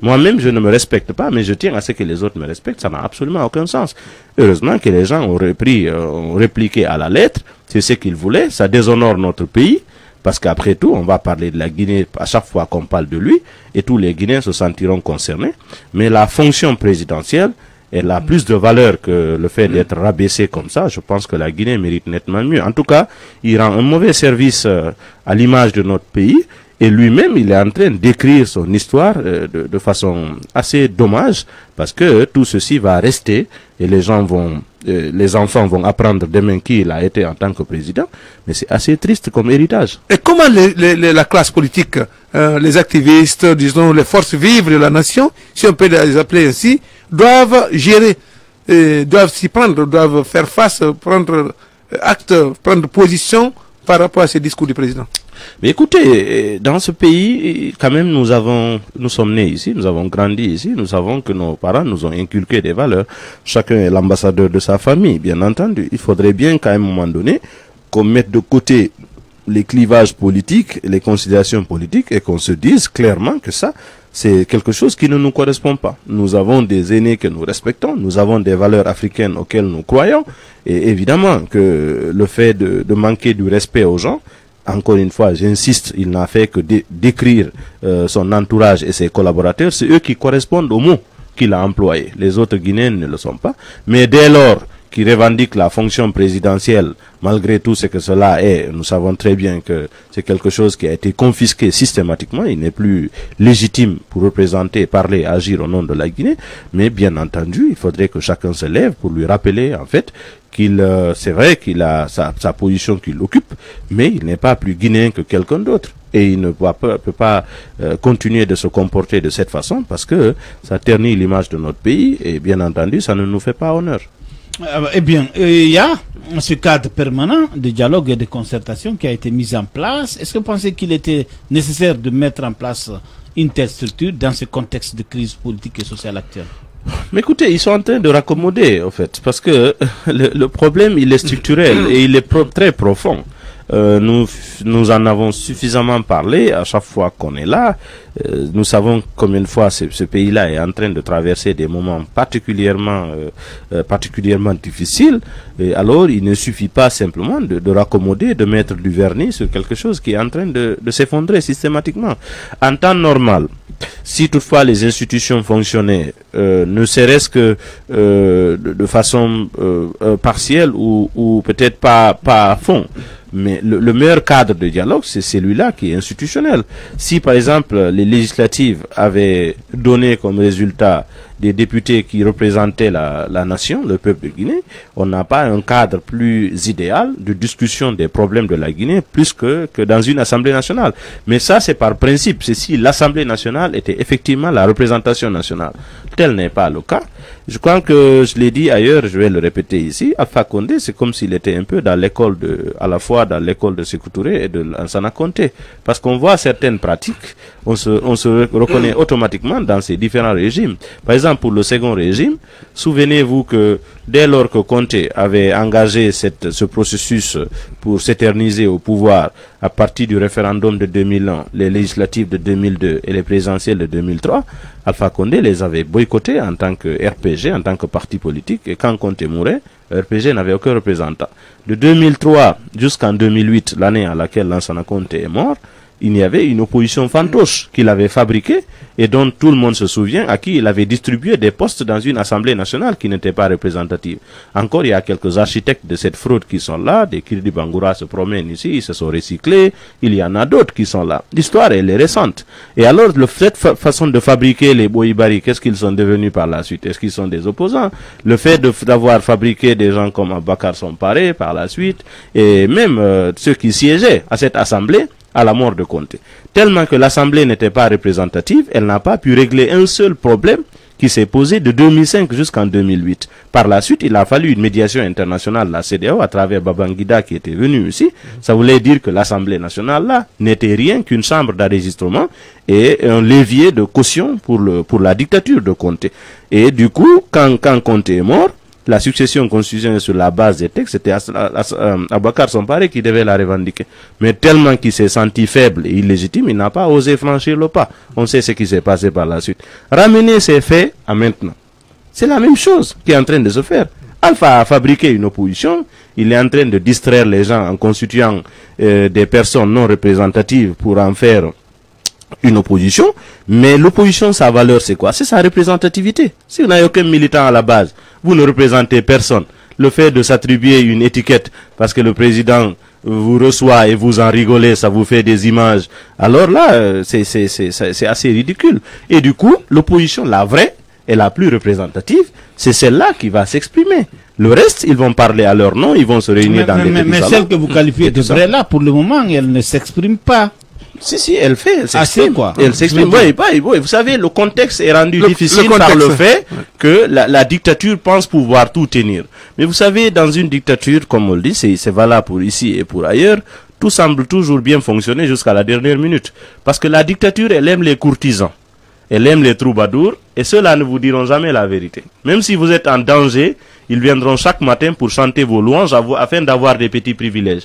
Moi-même, je ne me respecte pas, mais je tiens à ce que les autres me respectent. Ça n'a absolument aucun sens. Heureusement que les gens ont repris, euh, ont répliqué à la lettre. C'est ce qu'ils voulaient. Ça déshonore notre pays. Parce qu'après tout, on va parler de la Guinée à chaque fois qu'on parle de lui. Et tous les Guinéens se sentiront concernés. Mais la fonction présidentielle, elle a plus de valeur que le fait d'être rabaissé comme ça. Je pense que la Guinée mérite nettement mieux. En tout cas, il rend un mauvais service euh, à l'image de notre pays. Et lui-même, il est en train d'écrire son histoire euh, de, de façon assez dommage parce que tout ceci va rester et les gens vont, euh, les enfants vont apprendre demain qui il a été en tant que président. Mais c'est assez triste comme héritage. Et comment les- la classe politique, euh, les activistes, disons les forces vives de la nation, si on peut les appeler ainsi, doivent gérer, euh, doivent s'y prendre, doivent faire face, prendre acte, prendre position par rapport à ces discours du président? Mais écoutez, euh, dans ce pays, euh, quand même, nous avons, nous sommes nés ici, nous avons grandi ici, nous savons que nos parents nous ont inculqué des valeurs. Chacun est l'ambassadeur de sa famille, bien entendu. Il faudrait bien qu'à un moment donné, qu'on mette de côté les clivages politiques, les considérations politiques, et qu'on se dise clairement que ça, c'est quelque chose qui ne nous correspond pas. Nous avons des aînés que nous respectons, nous avons des valeurs africaines auxquelles nous croyons, et évidemment que le fait de manquer du respect aux gens, encore une fois, j'insiste, il n'a fait que dé- décrire euh, son entourage et ses collaborateurs, c'est eux qui correspondent aux mots qu'il a employés. Les autres Guinéens ne le sont pas. Mais dès lors qu'il revendique la fonction présidentielle, malgré tout ce que cela est, nous savons très bien que c'est quelque chose qui a été confisqué systématiquement. Il n'est plus légitime pour représenter, parler, agir au nom de la Guinée. Mais bien entendu, il faudrait que chacun se lève pour lui rappeler, en fait, qu'il, euh, c'est vrai qu'il a sa, sa position qu'il occupe, mais il n'est pas plus guinéen que quelqu'un d'autre. Et il ne peut pas, peut pas euh, continuer de se comporter de cette façon parce que ça ternit l'image de notre pays et bien entendu, ça ne nous fait pas honneur. Euh, eh bien, euh, il y a ce cadre permanent de dialogue et de concertation qui a été mis en place. Est-ce que vous pensez qu'il était nécessaire de mettre en place une telle structure dans ce contexte de crise politique et sociale actuelle? Mais écoutez, ils sont en train de raccommoder, en fait, parce que le, problème, il est structurel et il est très profond. Euh, nous, nous en avons suffisamment parlé à chaque fois qu'on est là. Euh, nous savons combien de fois ce, ce pays-là est en train de traverser des moments particulièrement, euh, euh, particulièrement difficiles. Et alors, il ne suffit pas simplement de, de raccommoder, de mettre du vernis sur quelque chose qui est en train de, de s'effondrer systématiquement. En temps normal, si toutefois les institutions fonctionnaient, euh, ne serait-ce que euh, de, façon euh, euh, partielle ou, ou peut-être pas, pas à fond, mais le, le meilleur cadre de dialogue, c'est celui-là qui est institutionnel. Si par exemple les législatives avaient donné comme résultat des députés qui représentaient la, la nation, le peuple de Guinée, on n'a pas un cadre plus idéal de discussion des problèmes de la Guinée plus que, que dans une Assemblée nationale. Mais ça, c'est par principe. C'est si l'Assemblée nationale était effectivement la représentation nationale. Tel n'est pas le cas. Je crois que je l'ai dit ailleurs, je vais le répéter ici. Alpha Condé, c'est comme s'il était un peu dans l'école de, à la fois dans l'école de Sékou et de Lansana Conté. Parce qu'on voit certaines pratiques, on se, on se reconnaît automatiquement dans ces différents régimes. Par exemple, pour le second régime, souvenez-vous que dès lors que Conté avait engagé ce processus pour s'éterniser au pouvoir à partir du référendum de 2001, les législatives de 2002 et les présidentielles de 2003, Alpha Condé les avait boycottés en tant que RPG, en tant que parti politique, et quand Conté mourait, RPG n'avait aucun représentant. De 2003 jusqu'en 2008, l'année à laquelle Lansana Conté est mort, il y avait une opposition fantoche qu'il avait fabriquée et dont tout le monde se souvient, à qui il avait distribué des postes dans une assemblée nationale qui n'était pas représentative. Encore, il y a quelques architectes de cette fraude qui sont là, des Kirdi Bangoura se promènent ici, ils se sont recyclés, il y en a d'autres qui sont là. L'histoire, elle est récente. Et alors, le, cette fa façon de fabriquer les Boïbari, qu'est-ce qu'ils sont devenus par la suite? Est-ce qu'ils sont des opposants? Le fait d'avoir fabriqué des gens comme Abakar Somparé par la suite, et même euh, ceux qui siégeaient à cette assemblée, à la mort de Conté. Tellement que l'Assemblée n'était pas représentative, elle n'a pas pu régler un seul problème qui s'est posé de 2005 jusqu'en 2008. Par la suite, il a fallu une médiation internationale, la CDAO, à travers Babangida qui était venu ici. Ça voulait dire que l'Assemblée nationale, là, n'était rien qu'une chambre d'enregistrement et un levier de caution pour, le, pour la dictature de Conté. Et du coup, quand, quand Conté est mort, la succession constitutionnelle sur la base des textes, c'était Abakar Somparé qui devait la revendiquer. Mais tellement qu'il s'est senti faible et illégitime, il n'a pas osé franchir le pas. On sait ce qui s'est passé par la suite. Ramener ces faits à maintenant. C'est la même chose qui est en train de se faire. Alpha a fabriqué une opposition, il est en train de distraire les gens en constituant euh, des personnes non représentatives pour en faire une opposition, mais l'opposition, sa valeur, c'est quoi? C'est sa représentativité. Si vous n'avez aucun militant à la base, vous ne représentez personne. Le fait de s'attribuer une étiquette parce que le président vous reçoit et vous en rigolez, ça vous fait des images. Alors là, c'est assez ridicule. Et du coup, l'opposition, la vraie et la plus représentative, c'est celle-là qui va s'exprimer. Le reste, ils vont parler à leur nom, ils vont se réunir mais, dans mais, des mais, mais celle que vous qualifiez de vraie là, pour le moment, elle ne s'exprime pas. Si, si, elle fait, elle s'exprime. Assez, quoi. Elle s'exprime. Oui, oui, oui, vous savez, le contexte est rendu Le- difficile le par le fait que la, la dictature pense pouvoir tout tenir. Mais vous savez, dans une dictature, comme on le dit, c'est valable pour ici et pour ailleurs, tout semble toujours bien fonctionner jusqu'à la dernière minute. Parce que la dictature, elle aime les courtisans. Elle aime les troubadours et ceux-là ne vous diront jamais la vérité. Même si vous êtes en danger, ils viendront chaque matin pour chanter vos louanges afin d'avoir des petits privilèges.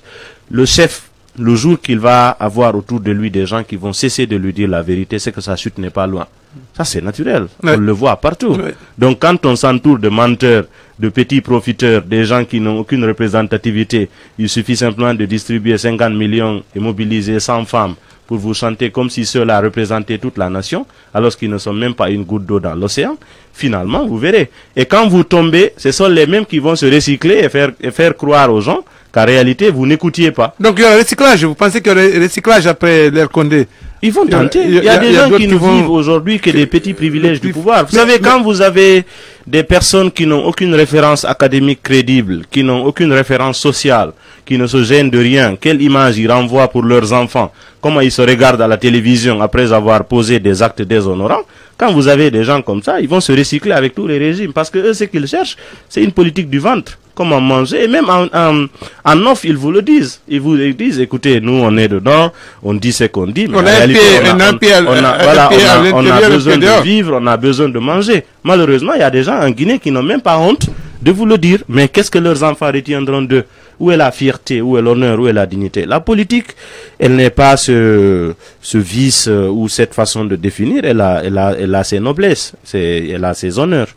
Le chef, le jour qu'il va avoir autour de lui des gens qui vont cesser de lui dire la vérité, c'est que sa chute n'est pas loin. Ça, c'est naturel. Ouais. On le voit partout. Ouais. Donc, quand on s'entoure de menteurs, de petits profiteurs, des gens qui n'ont aucune représentativité, il suffit simplement de distribuer 50 millions et mobiliser 100 femmes pour vous chanter comme si ceux-là représentaient toute la nation, alors qu'ils ne sont même pas une goutte d'eau dans l'océan. Finalement, vous verrez. Et quand vous tombez, ce sont les mêmes qui vont se recycler et faire, et faire croire aux gens qu'en réalité, vous n'écoutiez pas. Donc il y a un recyclage. Vous pensez qu'il y aurait un recyclage après l'ère Condé Ils vont a- tenter. il y a- Il y a a- des il y a gens qui ne vont- vivent aujourd'hui que des petits privilèges du pouvoir. Vous mais- savez, mais- quand vous avez des personnes qui n'ont aucune référence académique crédible, qui n'ont aucune référence sociale, qui ne se gênent de rien, quelle image ils renvoient pour leurs enfants, comment ils se regardent à la télévision après avoir posé des actes déshonorants, quand vous avez des gens comme ça, ils vont se recycler avec tous les régimes. Parce que eux, ce qu'ils cherchent, c'est une politique du ventre. Comment manger. Et même en, en, en offre, ils vous le disent. Ils vous disent, écoutez, nous, on est dedans, on dit ce qu'on dit. Mais On en a un réalité, pied- on a- on a besoin de vivre, on a besoin de manger. Malheureusement, il y a des gens en Guinée qui n'ont même pas honte de vous le dire. Mais qu'est-ce que leurs enfants retiendront d'eux? Où est la fierté? Où est l'honneur? Où est la dignité? La politique, elle n'est pas ce, ce vice euh, ou cette façon de définir. Elle a, elle a, elle a ses noblesses, elle a ses honneurs.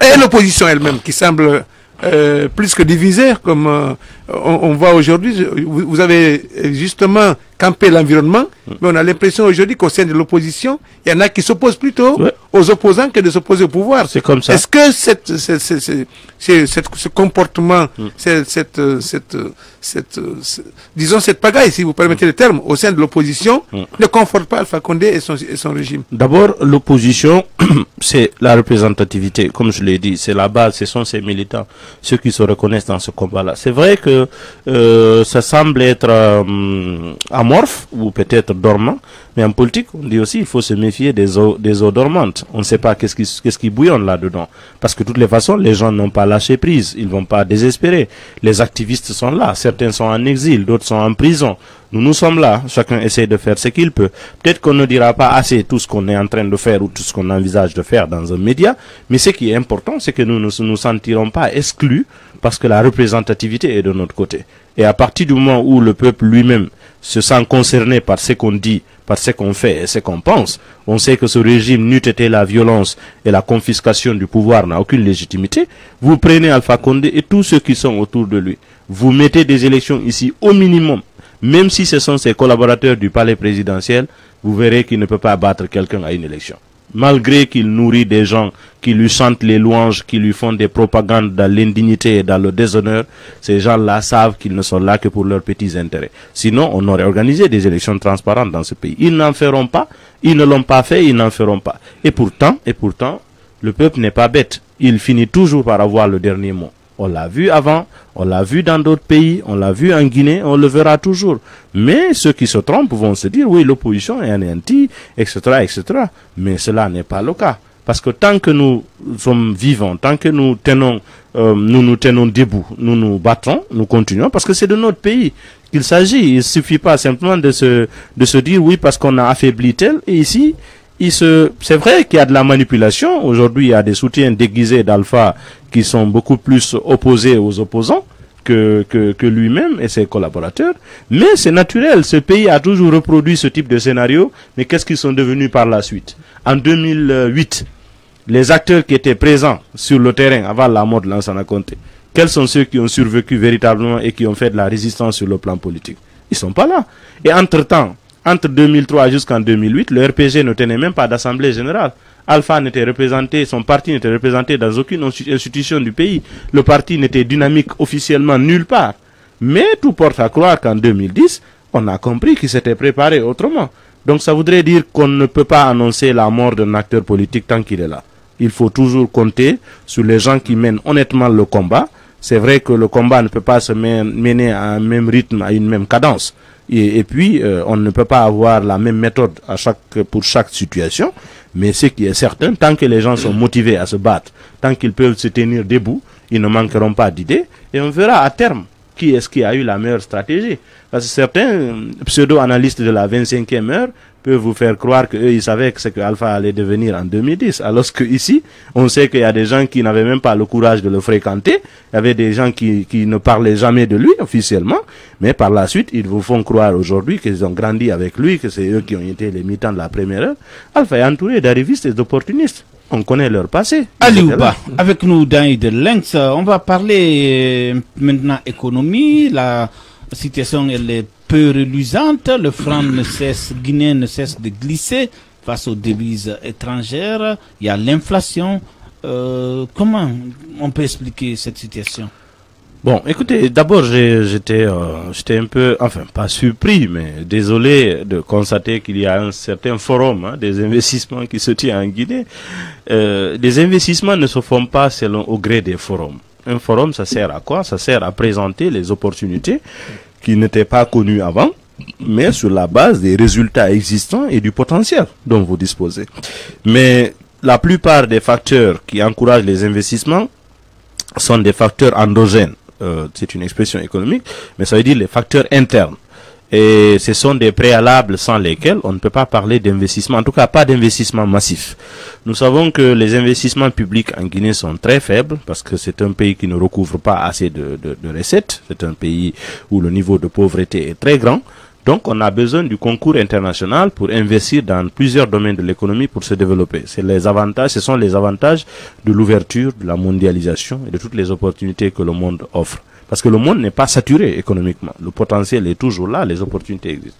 Et l'opposition elle-même qui semble euh, plus que divisée, comme euh, on, on voit aujourd'hui. Vous, vous avez justement campé l'environnement, mais on a l'impression aujourd'hui qu'au sein de l'opposition, il y en a qui s'opposent plutôt Ouais. aux opposants que de s'opposer au pouvoir. C'est comme ça. Est-ce que cette, cette- cette- ce comportement, cette, cette, cette, cette, ce- disons cette pagaille, si vous permettez le terme, au sein de l'opposition, ne conforte pas Alpha Condé et son, et son régime? D'abord, l'opposition, c'est la représentativité, comme je l'ai dit, c'est la base, ce sont ces militants, ceux qui se reconnaissent dans ce combat-là. C'est vrai que euh, ça semble être euh, amorphe ou peut-être dormant, mais en politique, on dit aussi il faut se méfier des eaux, des eaux dormantes. On ne sait pas qu'est-ce qui, bouillonne là-dedans. Parce que de toutes les façons, les gens n'ont pas lâché prise, ils vont pas désespérer. Les activistes sont là, certains sont en exil, d'autres sont en prison. Nous, nous sommes là, chacun essaie de faire ce qu'il peut. Peut-être qu'on ne dira pas assez tout ce qu'on est en train de faire ou tout ce qu'on envisage de faire dans un média, mais ce qui est important, c'est que nous ne nous sentirons pas exclus parce que la représentativité est de notre côté. Et à partir du moment où le peuple lui-même se sent concerné par ce qu'on dit, par ce qu'on fait et ce qu'on pense, on sait que ce régime n'eût été la violence et la confiscation du pouvoir n'a aucune légitimité. Vous prenez Alpha Condé et tous ceux qui sont autour de lui. Vous mettez des élections ici au minimum. Même si ce sont ses collaborateurs du palais présidentiel, vous verrez qu'il ne peut pas battre quelqu'un à une élection. Malgré qu'il nourrit des gens qui lui chantent les louanges, qui lui font des propagandes dans l'indignité et dans le déshonneur, ces gens-là savent qu'ils ne sont là que pour leurs petits intérêts. Sinon, on aurait organisé des élections transparentes dans ce pays. Ils n'en feront pas, ils ne l'ont pas fait, ils n'en feront pas. Et pourtant, et pourtant, le peuple n'est pas bête. Il finit toujours par avoir le dernier mot. On l'a vu avant, on l'a vu dans d'autres pays, on l'a vu en Guinée, on le verra toujours. Mais ceux qui se trompent vont se dire, oui, l'opposition est anéantie, etc., etc. Mais cela n'est pas le cas. Parce que tant que nous sommes vivants, tant que nous tenons, euh, nous nous tenons debout, nous nous battons, nous continuons, parce que c'est de notre pays qu'il s'agit. Il suffit pas simplement de se, de se dire, oui, parce qu'on a affaibli tel, et ici, il c'est vrai qu'il y a de la manipulation. Aujourd'hui, il y a des soutiens déguisés d'Alpha qui sont beaucoup plus opposés aux opposants que, lui-même et ses collaborateurs. Mais c'est naturel. Ce pays a toujours reproduit ce type de scénario. Mais qu'est-ce qu'ils sont devenus par la suite? En 2008, les acteurs qui étaient présents sur le terrain avant la mort de Lansana Conté, quels sont ceux qui ont survécu véritablement et qui ont fait de la résistance sur le plan politique? Ils sont pas là. Et entre-temps, entre 2003 jusqu'en 2008, le RPG ne tenait même pas d'assemblée générale. Alpha n'était représenté, son parti n'était représenté dans aucune insti- institution du pays. Le parti n'était dynamique officiellement nulle part. Mais tout porte à croire qu'en 2010, on a compris qu'il s'était préparé autrement. Donc ça voudrait dire qu'on ne peut pas annoncer la mort d'un acteur politique tant qu'il est là. Il faut toujours compter sur les gens qui mènent honnêtement le combat. C'est vrai que le combat ne peut pas se mener à un même rythme, à une même cadence. Et, puis, euh, on ne peut pas avoir la même méthode pour chaque situation. Mais ce qui est certain, tant que les gens sont motivés à se battre, tant qu'ils peuvent se tenir debout, ils ne manqueront pas d'idées. Et on verra à terme qui est-ce qui a eu la meilleure stratégie. Parce que certains euh, pseudo-analystes de la 25e heure peuvent vous faire croire qu'eux, ils savaient que ce que Alpha allait devenir en 2010. Alors que ici, on sait qu'il y a des gens qui n'avaient même pas le courage de le fréquenter. Il y avait des gens qui, qui ne parlaient jamais de lui officiellement. Mais par la suite, ils vous font croire aujourd'hui qu'ils ont grandi avec lui, que c'est eux qui ont été les militants de la première heure. Alpha est entouré d'arrivistes et d'opportunistes. On connaît leur passé. Aliouba, là. avec nous dans de Lynx, on va parler euh, maintenant économie. La situation elle est peu reluisante. Le franc ne cesse, guinéen ne cesse de glisser face aux devises étrangères. Il y a l'inflation. Euh, comment on peut expliquer cette situation? Bon, écoutez, d'abord euh, j'étais un peu, enfin pas surpris, mais désolé de constater qu'il y a un certain forum hein, des investissements qui se tient en Guinée. Euh, des investissements ne se font pas selon au gré des forums. Un forum, ça sert à quoi? Ça sert à présenter les opportunités qui n'étaient pas connues avant, mais sur la base des résultats existants et du potentiel dont vous disposez. Mais la plupart des facteurs qui encouragent les investissements sont des facteurs endogènes. Euh, c'est une expression économique, mais ça veut dire les facteurs internes. Et ce sont des préalables sans lesquels on ne peut pas parler d'investissement, en tout cas pas d'investissement massif. Nous savons que les investissements publics en Guinée sont très faibles parce que c'est un pays qui ne recouvre pas assez de, de, de recettes. C'est un pays où le niveau de pauvreté est très grand. Donc on a besoin du concours international pour investir dans plusieurs domaines de l'économie pour se développer. C'est les avantages, ce sont les avantages de l'ouverture, de la mondialisation et de toutes les opportunités que le monde offre. Parce que le monde n'est pas saturé économiquement. Le potentiel est toujours là, les opportunités existent.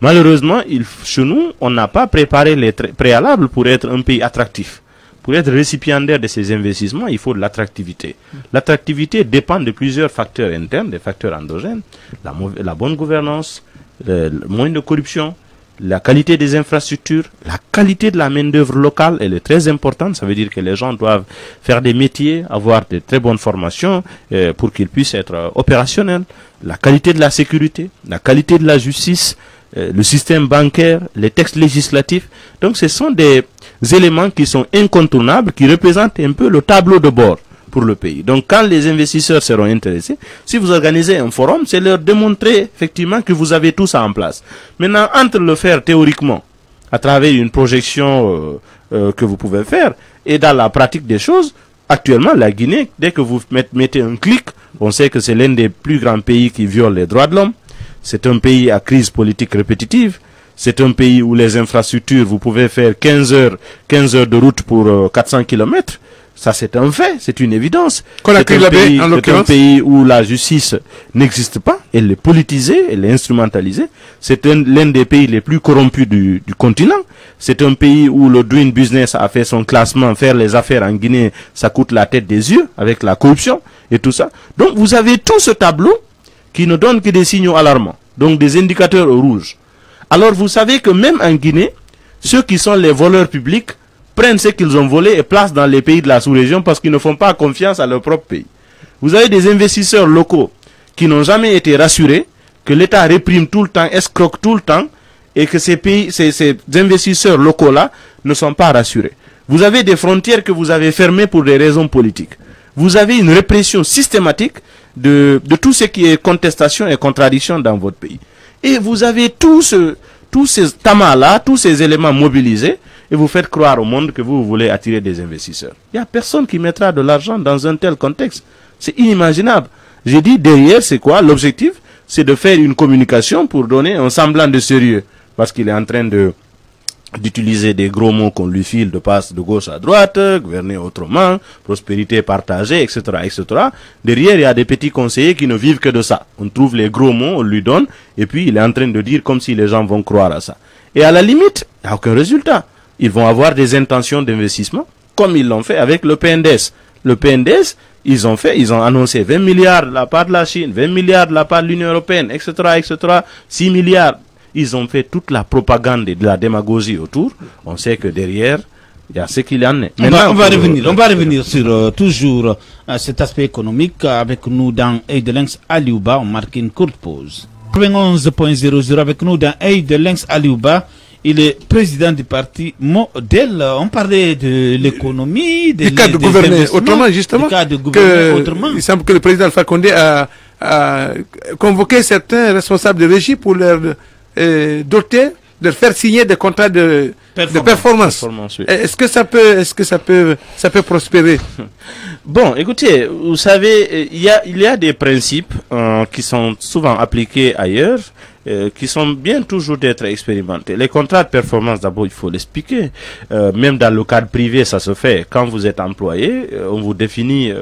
Malheureusement, il, chez nous, on n'a pas préparé les préalables pour être un pays attractif. Pour être récipiendaire de ces investissements, il faut de l'attractivité. L'attractivité dépend de plusieurs facteurs internes, des facteurs endogènes, la, la bonne gouvernance, le, le moins de corruption, la qualité des infrastructures, la qualité de la main-d'œuvre locale, elle est très importante. Ça veut dire que les gens doivent faire des métiers, avoir de très bonnes formations euh, pour qu'ils puissent être euh, opérationnels. La qualité de la sécurité, la qualité de la justice, euh, le système bancaire, les textes législatifs. Donc ce sont des éléments qui sont incontournables, qui représentent un peu le tableau de bord pour le pays. Donc quand les investisseurs seront intéressés, si vous organisez un forum, c'est leur démontrer effectivement que vous avez tout ça en place. Maintenant, entre le faire théoriquement, à travers une projection euh, euh, que vous pouvez faire, et dans la pratique des choses, actuellement, la Guinée, dès que vous met- mettez un clic, on sait que c'est l'un des plus grands pays qui viole les droits de l'homme. C'est un pays à crise politique répétitive. C'est un pays où les infrastructures, vous pouvez faire 15 heures, 15 heures de route pour euh, 400 kilomètres. Ça, c'est un fait, c'est une évidence. C'est un pays- en un pays où la justice n'existe pas, elle est politisée, elle est instrumentalisée. C'est un- l'un des pays les plus corrompus du, du continent. C'est un pays où le doing business a fait son classement, faire les affaires en Guinée, ça coûte la tête des yeux avec la corruption et tout ça. Donc vous avez tout ce tableau qui ne donne que des signaux alarmants, donc des indicateurs au rouge. Alors vous savez que même en Guinée, ceux qui sont les voleurs publics prennent ce qu'ils ont volé et placent dans les pays de la sous-région parce qu'ils ne font pas confiance à leur propre pays. Vous avez des investisseurs locaux qui n'ont jamais été rassurés, que l'État réprime tout le temps, escroque tout le temps, et que ces pays, ces, investisseurs locaux-là ne sont pas rassurés. Vous avez des frontières que vous avez fermées pour des raisons politiques. Vous avez une répression systématique de, tout ce qui est contestation et contradiction dans votre pays. Et vous avez ce, tous ces tamas-là, tous ces éléments mobilisés, et vous faites croire au monde que vous voulez attirer des investisseurs. Il n'y a personne qui mettra de l'argent dans un tel contexte. C'est inimaginable. J'ai dit derrière, c'est quoi? L'objectif, c'est de faire une communication pour donner un semblant de sérieux. Parce qu'il est en train de d'utiliser des gros mots qu'on lui file de passe de gauche à droite, gouverner autrement, prospérité partagée, etc., etc. Derrière, il y a des petits conseillers qui ne vivent que de ça. On trouve les gros mots, on lui donne, et puis il est en train de dire comme si les gens vont croire à ça. Et à la limite, il n'y a aucun résultat. Ils vont avoir des intentions d'investissement, comme ils l'ont fait avec le PNDS. Le PNDS, ils ont fait, ils ont annoncé 20 milliards de la part de la Chine, 20 milliards de la part de l'Union Européenne, etc., etc., 6 milliards ils ont fait toute la propagande et de la démagogie autour. On sait que derrière, il y a ce qu'il en est. On va, Maintenant, on va revenir, on va revenir sur euh, toujours euh, cet aspect économique euh, avec nous dans Aidelinx Aliouba. On marque une courte pause. 91.00 avec nous dans Aidelinx Aliouba. Il est président du parti Modèle. On parlait de l'économie, de du cas de des gouverner autrement, justement. Du cas de gouverner que autrement. Il semble que le président Alpha Condé a, a convoqué certains responsables de régie pour leur euh, doter, de leur faire signer des contrats de de performance. Performance, oui. Est-ce que ça peut, est-ce que ça peut, ça peut prospérer? Bon, écoutez, vous savez, il y a, il y a des principes euh, qui sont souvent appliqués ailleurs, euh, qui sont bien toujours d'être expérimentés. Les contrats de performance, d'abord, il faut l'expliquer. Euh, même dans le cadre privé, ça se fait. Quand vous êtes employé, euh, on vous définit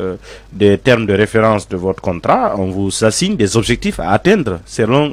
des termes de référence de votre contrat, on vous assigne des objectifs à atteindre selon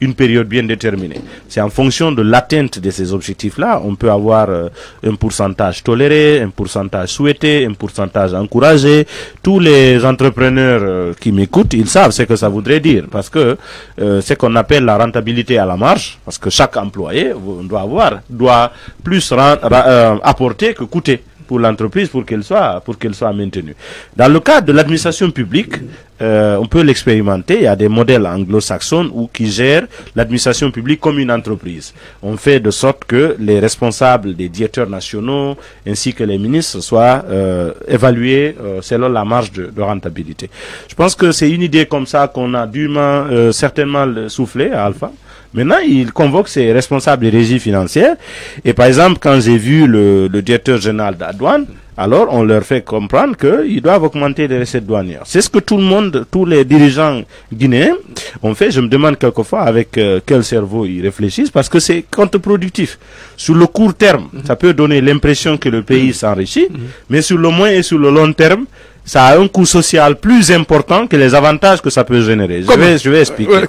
une période bien déterminée. C'est en fonction de l'atteinte de ces objectifs-là, on peut avoir un pourcentage toléré, un pourcentage souhaité, un pourcentage encouragé. Tous les entrepreneurs qui m'écoutent, ils savent ce que ça voudrait dire parce que ce qu'on appelle la rentabilité à la marge, parce que chaque employé doit avoir, doit plus euh, apporter que coûter pour l'entreprise pour qu'elle soit pour qu'elle soit maintenue. Dans le cadre de l'administration publique, euh, on peut l'expérimenter. Il y a des modèles anglo-saxons où qui gèrent l'administration publique comme une entreprise. On fait de sorte que les responsables des directeurs nationaux ainsi que les ministres soient euh, évalués euh, selon la marge de, rentabilité. Je pense que c'est une idée comme ça qu'on a dûment certainement soufflé à Alpha Maintenant, il convoque ses responsables des régies financières. Et par exemple, quand j'ai vu le, le directeur général d'Adouane, alors on leur fait comprendre qu'ils doivent augmenter les recettes douanières. C'est ce que tout le monde, tous les dirigeants guinéens ont fait. Je me demande quelquefois avec euh, quel cerveau ils réfléchissent parce que c'est contre-productif. Sur le court terme, ça peut donner l'impression que le pays s'enrichit, mais sur le moyen et sur le long terme, ça a un coût social plus important que les avantages que ça peut générer. Je vais, je vais expliquer. Ouais.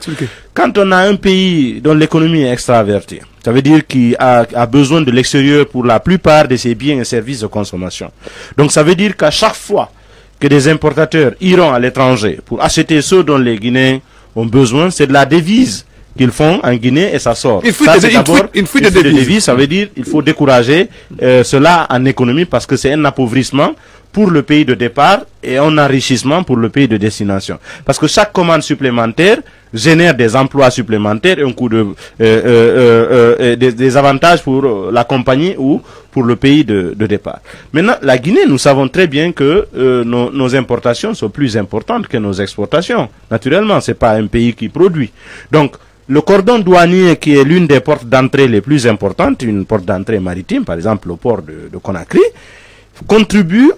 Quand on a un pays dont l'économie est extravertie, ça veut dire qu'il a, a besoin de l'extérieur pour la plupart de ses biens et services de consommation. Donc ça veut dire qu'à chaque fois que des importateurs iront à l'étranger pour acheter ce dont les Guinéens ont besoin, c'est de la devise qu'ils font en Guinée et ça sort. Une fuite Ça, de- une fuite- une fuite de devises. ça veut dire il faut décourager euh, cela en économie parce que c'est un appauvrissement pour le pays de départ et un enrichissement pour le pays de destination. Parce que chaque commande supplémentaire génère des emplois supplémentaires et un coût de euh, euh, euh, des, avantages pour la compagnie ou pour le pays de, départ. Maintenant, la Guinée, nous savons très bien que nos, importations sont plus importantes que nos exportations. Naturellement, c'est pas un pays qui produit. Donc, le cordon douanier, qui est l'une des portes d'entrée les plus importantes, une porte d'entrée maritime, par exemple le port de Conakry, contribue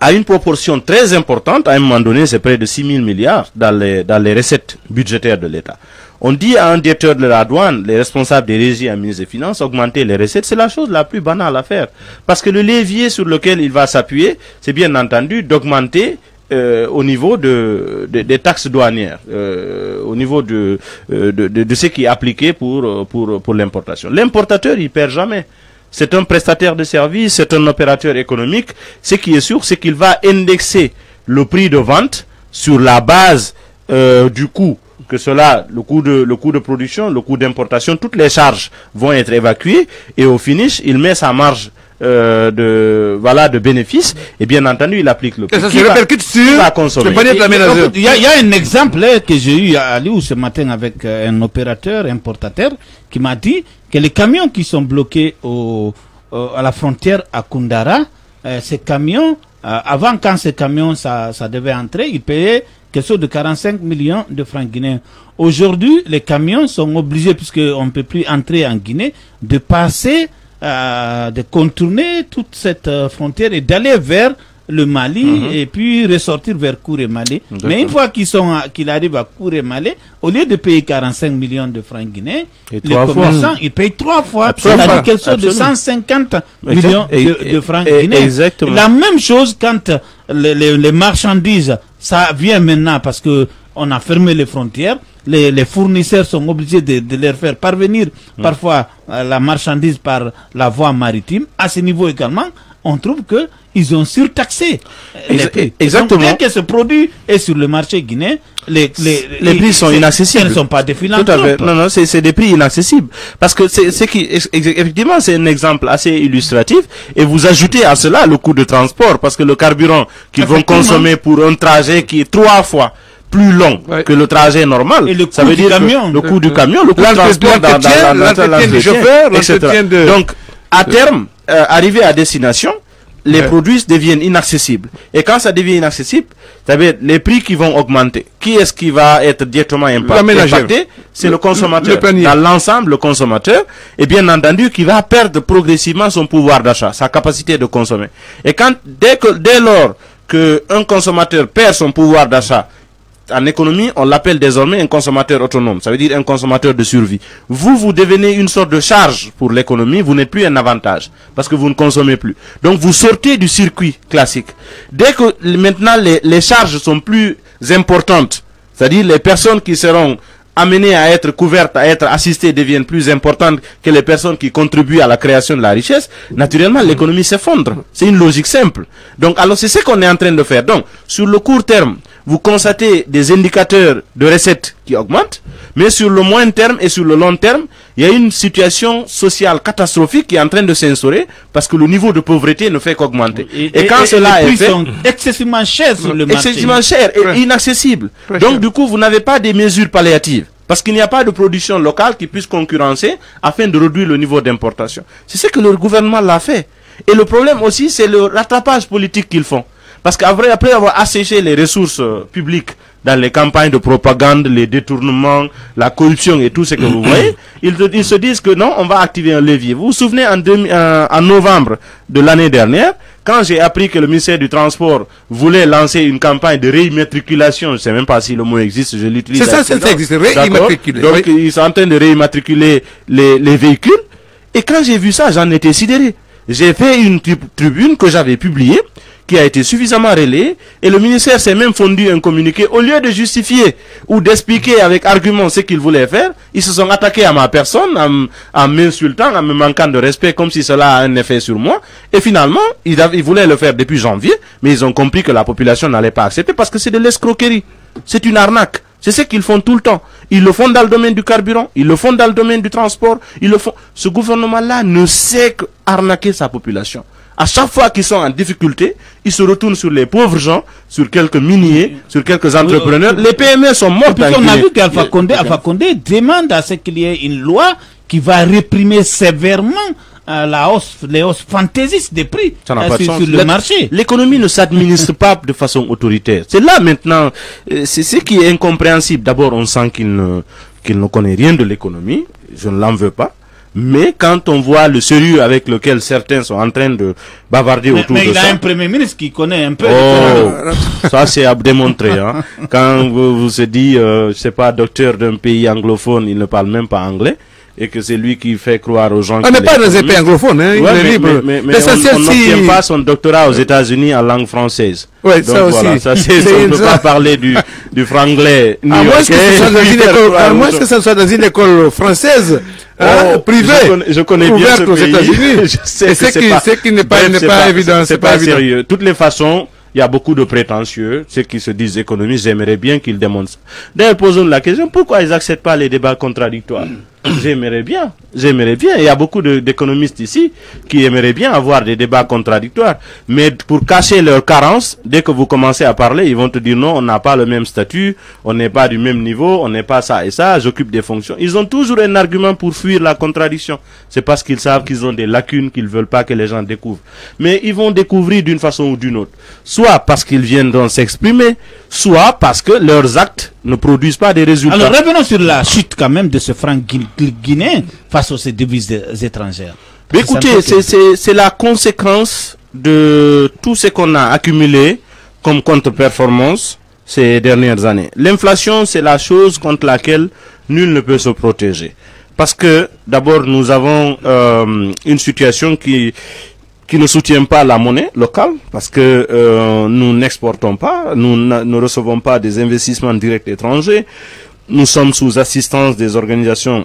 à une proportion très importante. À un moment donné, c'est près de 6 000 milliards dans les, dans les recettes budgétaires de l'État. On dit à un directeur de la douane, les responsables des régies et ministre des Finances, augmenter les recettes, c'est la chose la plus banale à faire. Parce que le levier sur lequel il va s'appuyer, c'est bien entendu d'augmenter euh, au niveau de, de- des taxes douanières, euh, au niveau de, euh, de, de, de ce qui est appliqué pour, euh, pour, pour l'importation. L'importateur, il perd jamais. C'est un prestataire de service, c'est un opérateur économique. Ce qui est sûr, c'est qu'il va indexer le prix de vente sur la base euh, du coût que cela, le coût de, le coût de production, le coût d'importation, toutes les charges vont être évacuées et au finish, il met sa marge euh, de voilà de bénéfice et bien entendu il applique le prix. Et ça se répercute sur la écoute, Il y, a- il y a un exemple que j'ai eu à Aliou ce matin avec euh, un opérateur, importateur, qui m'a dit que les camions qui sont bloqués au, au- à la frontière à Kundara, euh, ces camions, euh, avant quand ces camions ça, ça devait entrer, ils payaient quelque chose de 45 millions de francs guinéens. Aujourd'hui, les camions sont obligés, puisqu'on ne peut plus entrer en Guinée, de passer, euh, de contourner toute cette euh, frontière et d'aller vers le Mali Mhm. et puis ressortir vers Kouré Mali. Mais une fois qu'ils sont à- qu'ils arrivent à Kouré Mali, au lieu de payer 45 millions de francs guinéens, les trois fois. commerçants, ils payent trois fois, Absolument. c'est-à-dire quelque chose de Absolument. 150 Exact. millions Et- de, et- de francs et- guinéens. exactement. La même chose quand les, les- les marchandises, ça vient maintenant parce que on a fermé les frontières, les, les fournisseurs sont obligés de, de leur faire parvenir parfois euh, la marchandise par la voie maritime. À ce niveau également, on trouve que ils ont surtaxé les prix. exactement. Donc, bien que ce produit est sur le marché guinéen, les, les, les prix sont inaccessibles. Ce ne sont pas des Tout à fait. philanthropes. Non, non, c'est des prix inaccessibles. Parce que c'est qui, effectivement, c'est un exemple assez illustratif. Et vous ajoutez à cela le coût de transport, parce que le carburant qu'ils vont consommer pour un trajet qui est trois fois plus long Ouais. que le trajet normal. Et le ça coût veut du dire camion. le coût du camion, le coût de transport dans- dans- l'entretien, du chauffeur, etc. de- Donc, à terme, euh, arrivé à destination, les Ouais. produits deviennent inaccessibles. Et quand ça devient inaccessible, ça veut dire les prix qui vont augmenter. Qui est-ce qui va être directement impacté C'est le, Le- consommateur. le. Dans l'ensemble, le consommateur, et bien entendu, qui va perdre progressivement son pouvoir d'achat, sa capacité de consommer. Et quand, dès que, dès lors que un consommateur perd son pouvoir d'achat, en économie, on l'appelle désormais un consommateur autonome. Ça veut dire un consommateur de survie. Vous, vous devenez une sorte de charge pour l'économie. Vous n'êtes plus un avantage parce que vous ne consommez plus. Donc, vous sortez du circuit classique. Dès que maintenant les charges sont plus importantes, c'est-à-dire les personnes qui seront amenées à être couvertes, à être assistées deviennent plus importantes que les personnes qui contribuent à la création de la richesse, naturellement l'économie s'effondre. C'est une logique simple. Donc alors c'est ce qu'on est en train de faire. Donc sur le court terme, vous constatez des indicateurs de recettes qui augmentent, mais sur le moyen terme et sur le long terme, il y a une situation sociale catastrophique qui est en train de s'instaurer parce que le niveau de pauvreté ne fait qu'augmenter. Et, quand cela les est prix fait, sont excessivement chers sur le marché. excessivement cher et Ouais. inaccessible. Très Donc cher. du coup, vous n'avez pas des mesures palliatives. Parce qu'il n'y a pas de production locale qui puisse concurrencer afin de réduire le niveau d'importation. C'est ce que le gouvernement l'a fait. Et le problème aussi, c'est le rattrapage politique qu'ils font. Parce qu'après après avoir asséché les ressources euh, publiques dans les campagnes de propagande, les détournements, la corruption et tout ce que vous voyez, ils, ils, se disent que non, on va activer un levier. Vous vous souvenez en, en novembre de l'année dernière, quand j'ai appris que le ministère du Transport voulait lancer une campagne de réimmatriculation, je ne sais même pas si le mot existe, je l'utilise. C'est ça, ça existe, réimmatriculer. Donc, ils sont en train de réimmatriculer les, les véhicules. Et quand j'ai vu ça, j'en étais sidéré. J'ai fait une tribune que j'avais publiée qui a été suffisamment relayé et le ministère s'est même fondu un communiqué. Au lieu de justifier ou d'expliquer avec argument ce qu'ils voulaient faire, ils se sont attaqués à ma personne en, m'insultant, en me manquant de respect comme si cela a un effet sur moi. Et finalement, ils, ils voulaient le faire depuis janvier, mais ils ont compris que la population n'allait pas accepter parce que c'est de l'escroquerie. C'est une arnaque. C'est ce qu'ils font tout le temps. Ils le font dans le domaine du carburant, ils le font dans le domaine du transport, ils le font. Ce gouvernement-là ne sait qu'arnaquer sa population à chaque fois qu'ils sont en difficulté, ils se retournent sur les pauvres gens, sur quelques miniers, sur quelques entrepreneurs. Les PME sont morts. on a vu qu'Alpha Condé, Alpha Condé demande à ce qu'il y ait une loi qui va réprimer sévèrement euh, la hausse, les hausses fantaisistes des prix Ça euh, pas sur le marché. L'économie ne s'administre pas de façon autoritaire. C'est là maintenant, euh, c'est ce qui est incompréhensible. D'abord, on sent qu'il ne, qu'il ne connaît rien de l'économie. Je ne l'en veux pas. Mais quand on voit le sérieux avec lequel certains sont en train de bavarder Mais, autour mais de il a ça. un premier ministre qui connaît un peu. Oh, ça c'est à démontrer. Hein. Quand vous vous se dit, euh, je sais pas, docteur d'un pays anglophone, il ne parle même pas anglais, et que c'est lui qui fait croire aux gens. On n'est pas dans un pays anglophone, hein, il Ouais, est mais, libre. mais, mais, mais on on si- n'obtient pas son doctorat aux États-Unis en langue française. Ouais, Donc ça voilà, aussi. ça on ne peut pas parler du, du franglais. À moins que ce soit dans une école française, hein, Oh, privée, je connais, je connais bien ce aux pays. États-Unis. c'est qui, n'est pas, bref, pas évident, C'est pas, pas sérieux. De toutes les façons, il y a beaucoup de prétentieux, ceux qui se disent économistes, j'aimerais bien qu'ils démontrent ça. D'ailleurs, posons la question, pourquoi ils n'acceptent pas les débats contradictoires? J'aimerais bien, j'aimerais bien. Il y a beaucoup d'économistes ici qui aimeraient bien avoir des débats contradictoires. Mais pour cacher leurs carences, dès que vous commencez à parler, ils vont te dire non, on n'a pas le même statut, on n'est pas du même niveau, on n'est pas ça et ça, j'occupe des fonctions. Ils ont toujours un argument pour fuir la contradiction. C'est parce qu'ils savent qu'ils ont des lacunes qu'ils veulent pas que les gens découvrent. Mais ils vont découvrir d'une façon ou d'une autre. Soit parce qu'ils viendront s'exprimer, soit parce que leurs actes ne produisent pas des résultats. Alors revenons sur la chute quand même de ce franc gui- gui- guinéen face aux ces devises étrangères. Mais écoutez, c'est la conséquence de tout ce qu'on a accumulé comme contre-performance ces dernières années. L'inflation, c'est la chose contre laquelle nul ne peut se protéger. Parce que, d'abord, nous avons euh, une situation qui qui ne soutient pas la monnaie locale parce que euh, nous n'exportons pas, nous ne recevons pas des investissements directs étrangers, nous sommes sous assistance des organisations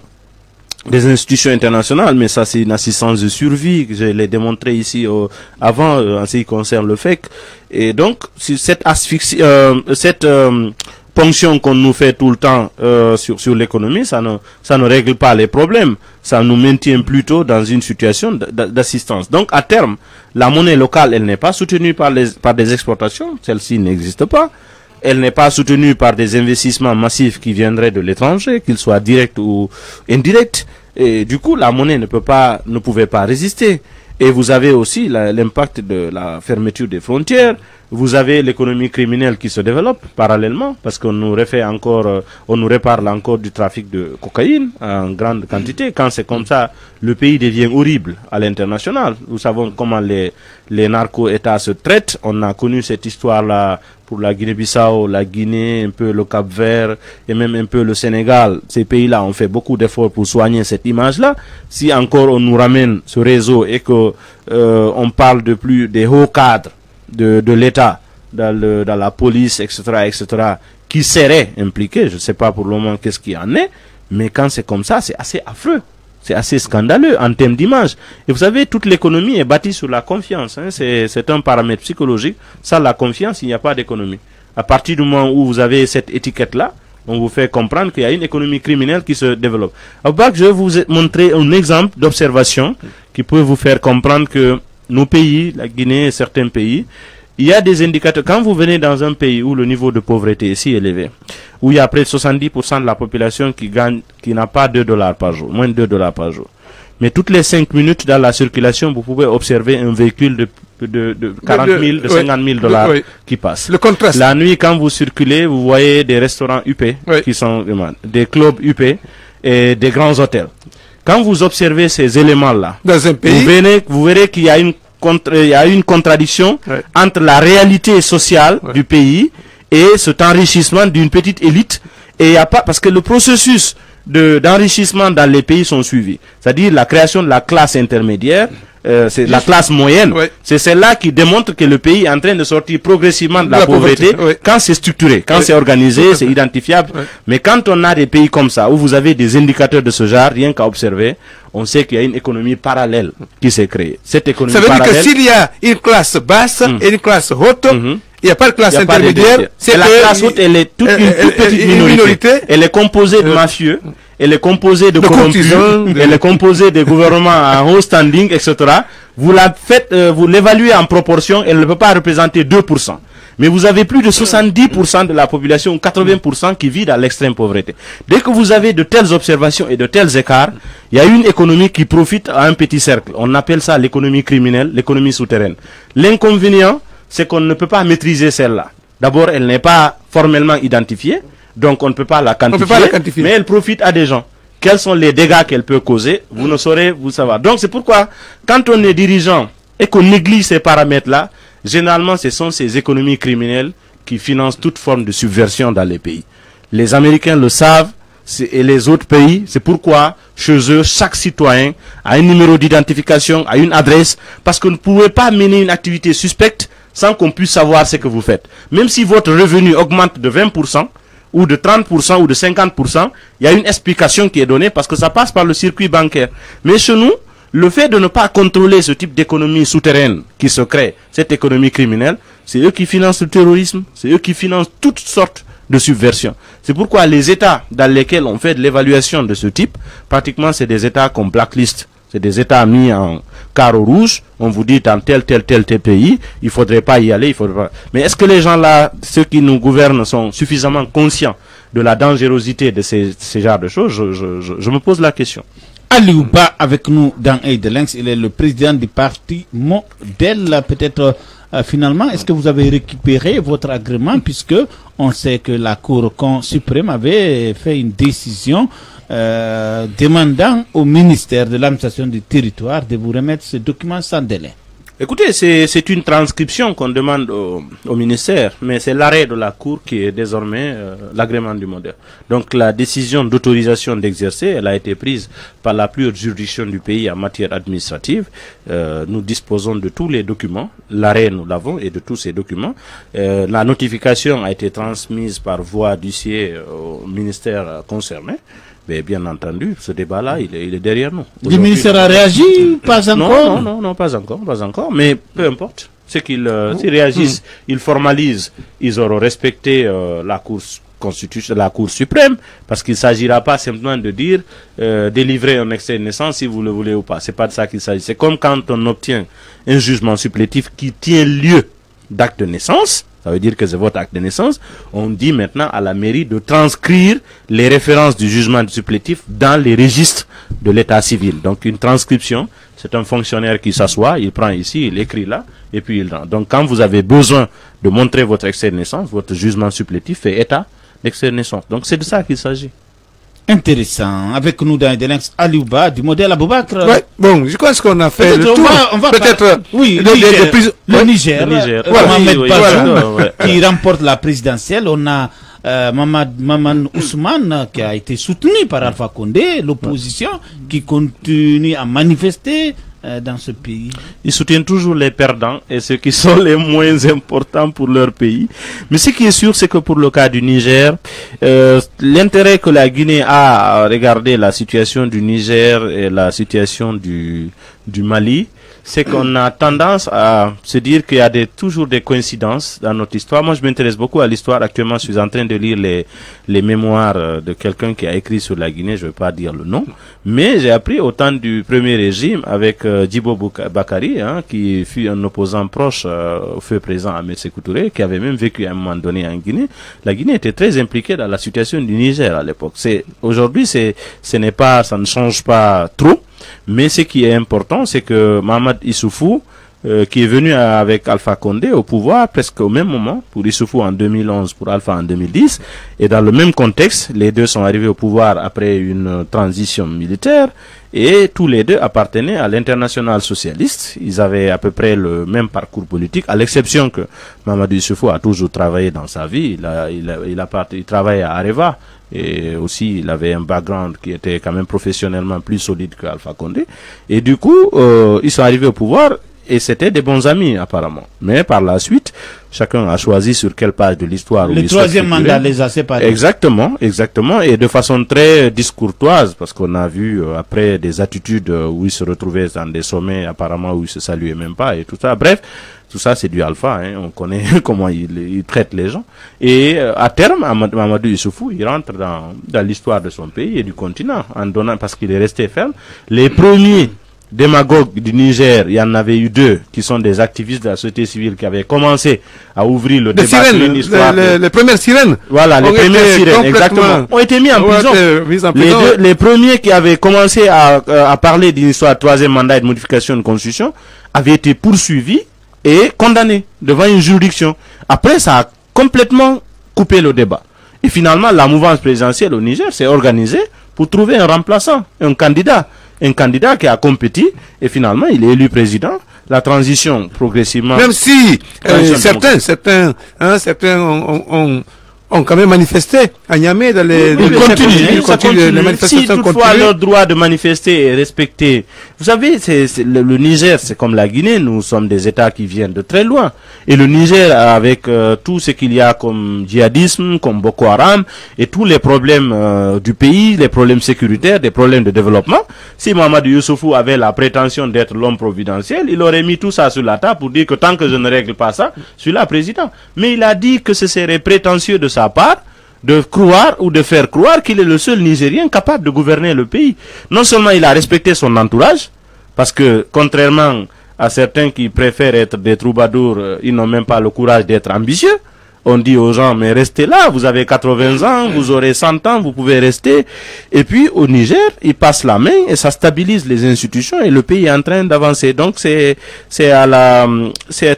des institutions internationales, mais ça c'est une assistance de survie, je l'ai démontré ici au- avant euh, en ce qui concerne le FEC. Et donc, cette asphyxie, euh, cette euh, ponction qu'on nous fait tout le temps euh, sur, sur l'économie, ça ne, ça ne règle pas les problèmes. Ça nous maintient plutôt dans une situation d'assistance. Donc, à terme, la monnaie locale, elle n'est pas soutenue par, les, par des exportations, celle-ci n'existe pas. Elle n'est pas soutenue par des investissements massifs qui viendraient de l'étranger, qu'ils soient directs ou indirects. Et du coup, la monnaie ne peut pas, ne pouvait pas résister. Et vous avez aussi l'impact de la fermeture des frontières. Vous avez l'économie criminelle qui se développe parallèlement parce qu'on nous refait encore, euh, on nous reparle encore du trafic de cocaïne en grande quantité. Quand c'est comme ça, le pays devient horrible à l'international. Nous savons comment les, les narco-États se traitent. On a connu cette histoire-là pour la Guinée-Bissau, la Guinée, un peu le Cap-Vert et même un peu le Sénégal. Ces pays-là ont fait beaucoup d'efforts pour soigner cette image-là. Si encore on nous ramène ce réseau et que euh, on parle de plus des hauts cadres de, de l'État dans, le- dans la police, etc., etc., qui seraient impliqués, je ne sais pas pour le moment qu'est-ce qui en est, mais quand c'est comme ça, c'est assez affreux. C'est assez scandaleux en termes d'image. Et vous savez, toute l'économie est bâtie sur la confiance. hein. C'est un paramètre psychologique. Sans la confiance, il n'y a pas d'économie. À partir du moment où vous avez cette étiquette-là, on vous fait comprendre qu'il y a une économie criminelle qui se développe. Au bac, je vais vous montrer un exemple d'observation qui peut vous faire comprendre que nos pays, la Guinée et certains pays, il y a des indicateurs. Quand vous venez dans un pays où le niveau de pauvreté est si élevé, où il y a près de 70% de la population qui gagne, qui n'a pas 2 dollars par jour, moins de 2 dollars par jour. Mais toutes les 5 minutes dans la circulation, vous pouvez observer un véhicule de de, de 40 000, de, de- 50 000 ouais, dollars qui passent. Le contraste. La nuit, quand vous circulez, vous voyez des restaurants UP qui sont des clubs UP et des grands hôtels. Quand vous observez ces éléments-là, Dans un pays- vous, verrez- vous verrez qu'il y a une contre- il y a une contradiction entre la réalité sociale du pays et cet enrichissement d'une petite élite. Et il y a pas parce que le processus de d'enrichissement dans les pays sont suivis. C'est-à-dire la création de la classe intermédiaire, euh, c'est la classe moyenne. C'est celle-là qui démontre que le pays est en train de sortir progressivement de la, La pauvreté, pauvreté, quand c'est structuré, quand Oui. c'est organisé, c'est identifiable. Mais quand on a des pays comme ça, où vous avez des indicateurs de ce genre, rien qu'à observer, on sait qu'il y a une économie parallèle qui s'est créée. Cette économie Ça veut dire que parallèle, s'il y a une classe basse et une classe haute, il n'y a pas de classe intermédiaire. Et la classe haute, elle est toute euh, une euh, toute euh, petite minorité. Elle est composée de mafieux, elle est composée de, De corrompus, de- elle est composée de gouvernements en haut standing, etc. Vous la faites, euh, vous l'évaluez en proportion, elle ne peut pas représenter 2%. Mais vous avez plus de 70% de la population, ou 80% qui vit dans l'extrême pauvreté. Dès que vous avez de telles observations et de tels écarts, il y a une économie qui profite à un petit cercle. On appelle ça l'économie criminelle, l'économie souterraine. L'inconvénient, c'est qu'on ne peut pas maîtriser celle-là. D'abord, elle n'est pas formellement identifiée, donc on ne peut pas la peut quantifier, pas la quantifier. mais elle profite à des gens. Quels sont les dégâts qu'elle peut causer Vous ne saurez vous savoir. Donc c'est pourquoi, quand on est dirigeant et qu'on néglige ces paramètres-là, généralement ce sont ces économies criminelles qui financent toute forme de subversion dans les pays. Les Américains le savent et les autres pays, c'est pourquoi chez eux, chaque citoyen a un numéro d'identification, a une adresse, parce que vous ne pouvez pas mener une activité suspecte sans qu'on puisse savoir ce que vous faites. Même si votre revenu augmente de 20%, ou de 30% ou de 50%, il y a une explication qui est donnée parce que ça passe par le circuit bancaire. Mais chez nous, le fait de ne pas contrôler ce type d'économie souterraine qui se crée, cette économie criminelle, c'est eux qui financent le terrorisme, c'est eux qui financent toutes sortes de subversions. C'est pourquoi les États dans lesquels on fait de l'évaluation de ce type, pratiquement c'est des États qu'on blacklist. C'est des États mis en carreau rouge. On vous dit dans tel, tel, tel, tel pays, il faudrait pas y aller, il faudrait pas. Mais est-ce que les gens là, ceux qui nous gouvernent, sont suffisamment conscients de la dangerosité de ces, ces genres de choses? Je, je, je, me pose la question. Aliouba avec nous dans Aidelinx, il est le président du parti Modèle. Peut-être euh, finalement, est-ce que vous avez récupéré votre agrément puisque on sait que la Cour suprême avait fait une décision euh, demandant au ministère de l'administration du territoire de vous remettre ce document sans délai. Écoutez, c'est une transcription qu'on demande au, au ministère, mais c'est l'arrêt de la Cour qui est désormais euh, l'agrément du modèle. Donc la décision d'autorisation d'exercer, elle a été prise par la plus haute juridiction du pays en matière administrative. Euh, nous disposons de tous les documents. L'arrêt, nous l'avons, et de tous ces documents. Euh, la notification a été transmise par voie d'huissier au ministère euh, concerné. Mais bien entendu, ce débat-là, il est, il est derrière nous. Le ministère a réagi Pas encore Non, non, non, pas encore, pas encore. Mais peu importe. C'est qu'ils euh, s'ils réagissent, ils formalisent, ils auront respecté euh, la Cour constitution, la Cour suprême, parce qu'il ne s'agira pas simplement de dire euh, délivrer un extrait de naissance si vous le voulez ou pas. C'est pas de ça qu'il s'agit. C'est comme quand on obtient un jugement supplétif qui tient lieu d'acte de naissance. Ça veut dire que c'est votre acte de naissance. On dit maintenant à la mairie de transcrire les références du jugement supplétif dans les registres de l'état civil. Donc une transcription, c'est un fonctionnaire qui s'assoit, il prend ici, il écrit là, et puis il rend. Donc quand vous avez besoin de montrer votre extrait de naissance, votre jugement supplétif fait état d'extrait de naissance. Donc c'est de ça qu'il s'agit. Intéressant. Avec nous dans Aidelinx, Aliouba du modèle Aboubakr. Ouais, bon, je pense qu'on a fait Peut-être le on tour. va- on va Peut-être. oui, le Niger, le. Niger, Le Niger. euh, Voilà. Mohamed Oui, oui, Bazoum, voilà. Ouais. qui remporte la présidentielle. On a euh, Mamad, Maman Ousmane qui a été soutenu par Alpha Condé, l'opposition qui continue à manifester euh, dans ce pays. Ils soutiennent toujours les perdants et ceux qui sont les moins importants pour leur pays. Mais ce qui est sûr, c'est que pour le cas du Niger, euh, l'intérêt que la Guinée a à regarder la situation du Niger et la situation du, du Mali, c'est qu'on a tendance à se dire qu'il y a des, toujours des coïncidences dans notre histoire. Moi, je m'intéresse beaucoup à l'histoire. Actuellement, je suis en train de lire les, les mémoires euh, de quelqu'un qui a écrit sur la Guinée. Je ne vais pas dire le nom. Mais j'ai appris au temps du premier régime avec euh, Djibo Bakari, hein, qui fut un opposant proche euh, au feu présent à M. Touré, qui avait même vécu à un moment donné en Guinée. La Guinée était très impliquée dans la situation du Niger à l'époque. Aujourd'hui, ce n'est pas, ça ne change pas trop. Mais ce qui est important, c'est que Mohamed Issoufou euh, qui est venu avec Alpha Condé au pouvoir presque au même moment, pour Issoufou en 2011, pour Alpha en 2010. Et dans le même contexte, les deux sont arrivés au pouvoir après une transition militaire et tous les deux appartenaient à l'international socialiste. Ils avaient à peu près le même parcours politique, à l'exception que Mamadou Issoufou a toujours travaillé dans sa vie. Il, a, il, a, il, a il travaille à Areva et aussi il avait un background qui était quand même professionnellement plus solide que Alpha Condé. Et du coup, euh, ils sont arrivés au pouvoir et c'était des bons amis apparemment. Mais par la suite, chacun a choisi sur quelle page de l'histoire. Le troisième mandat les a séparés. Exactement, exactement, et de façon très discourtoise, parce qu'on a vu euh, après des attitudes euh, où ils se retrouvaient dans des sommets apparemment où ils se saluaient même pas et tout ça. Bref, tout ça c'est du alpha, hein. on connaît comment il, il, traite les gens. Et euh, à terme, Mamadou Issoufou, il rentre dans, dans l'histoire de son pays et du continent en donnant, parce qu'il est resté ferme, les premiers démagogues du Niger, il y en avait eu deux qui sont des activistes de la société civile qui avaient commencé à ouvrir le débat sirènes, sur une histoire. Les, les, les, premières sirènes. Voilà, les premières sirènes, exactement. Ont été mis en prison. En les, deux, les premiers qui avaient commencé à, à parler d'une histoire de troisième mandat et de modification de constitution avaient été poursuivis et condamnés devant une juridiction. Après, ça a complètement coupé le débat. Et finalement, la mouvance présidentielle au Niger s'est organisée pour trouver un remplaçant, un candidat un candidat qui a compéti et finalement il est élu président. La transition progressivement. Même si euh, certains, certains, hein, certains ont, ont, ont, quand même manifesté à Niamey dans les, ça continue. les manifestations si toutefois leur droit de manifester est respecté. Vous savez, c'est, le, le, Niger, c'est comme la Guinée, nous sommes des États qui viennent de très loin. Et le Niger, avec euh, tout ce qu'il y a comme djihadisme, comme Boko Haram, et tous les problèmes euh, du pays, les problèmes sécuritaires, des problèmes de développement, si Mohamed Youssoufou avait la prétention d'être l'homme providentiel, il aurait mis tout ça sur la table pour dire que tant que je ne règle pas ça, je suis là président. Mais il a dit que ce serait prétentieux de sa part de croire ou de faire croire qu'il est le seul Nigérien capable de gouverner le pays. Non seulement il a respecté son entourage, parce que contrairement à certains qui préfèrent être des troubadours, euh, ils n'ont même pas le courage d'être ambitieux. On dit aux gens, mais restez là, vous avez 80 ans, vous aurez 100 ans, vous pouvez rester. Et puis au Niger, ils passent la main et ça stabilise les institutions et le pays est en train d'avancer. Donc c'est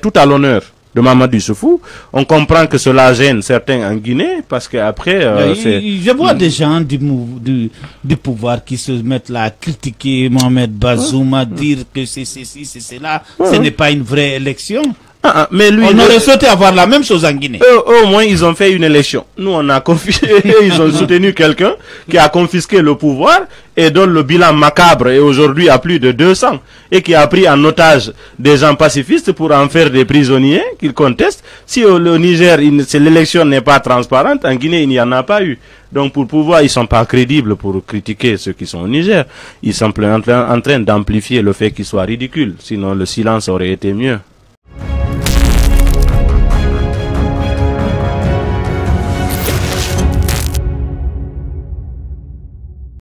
tout à l'honneur de Mamadou Soufou. On comprend que cela gêne certains en Guinée parce qu'après... Euh, je vois des gens du, du, du, pouvoir qui se mettent là à critiquer Mohamed Bazoum, à dire que c'est ceci, c'est cela. Ce n'est pas une vraie élection. Ah, mais lui, on aurait souhaité avoir la même chose en Guinée. Eux, au moins, ils ont fait une élection. Nous, on a confisqué, ils ont soutenu quelqu'un qui a confisqué le pouvoir et dont le bilan macabre est aujourd'hui à plus de 200 et qui a pris en otage des gens pacifistes pour en faire des prisonniers qu'ils contestent. Si au le Niger, l'élection n'est pas transparente, en Guinée, il n'y en a pas eu. Donc pour pouvoir, ils sont pas crédibles pour critiquer ceux qui sont au Niger. Ils sont en train, en train d'amplifier le fait qu'ils soient ridicules. Sinon, le silence aurait été mieux.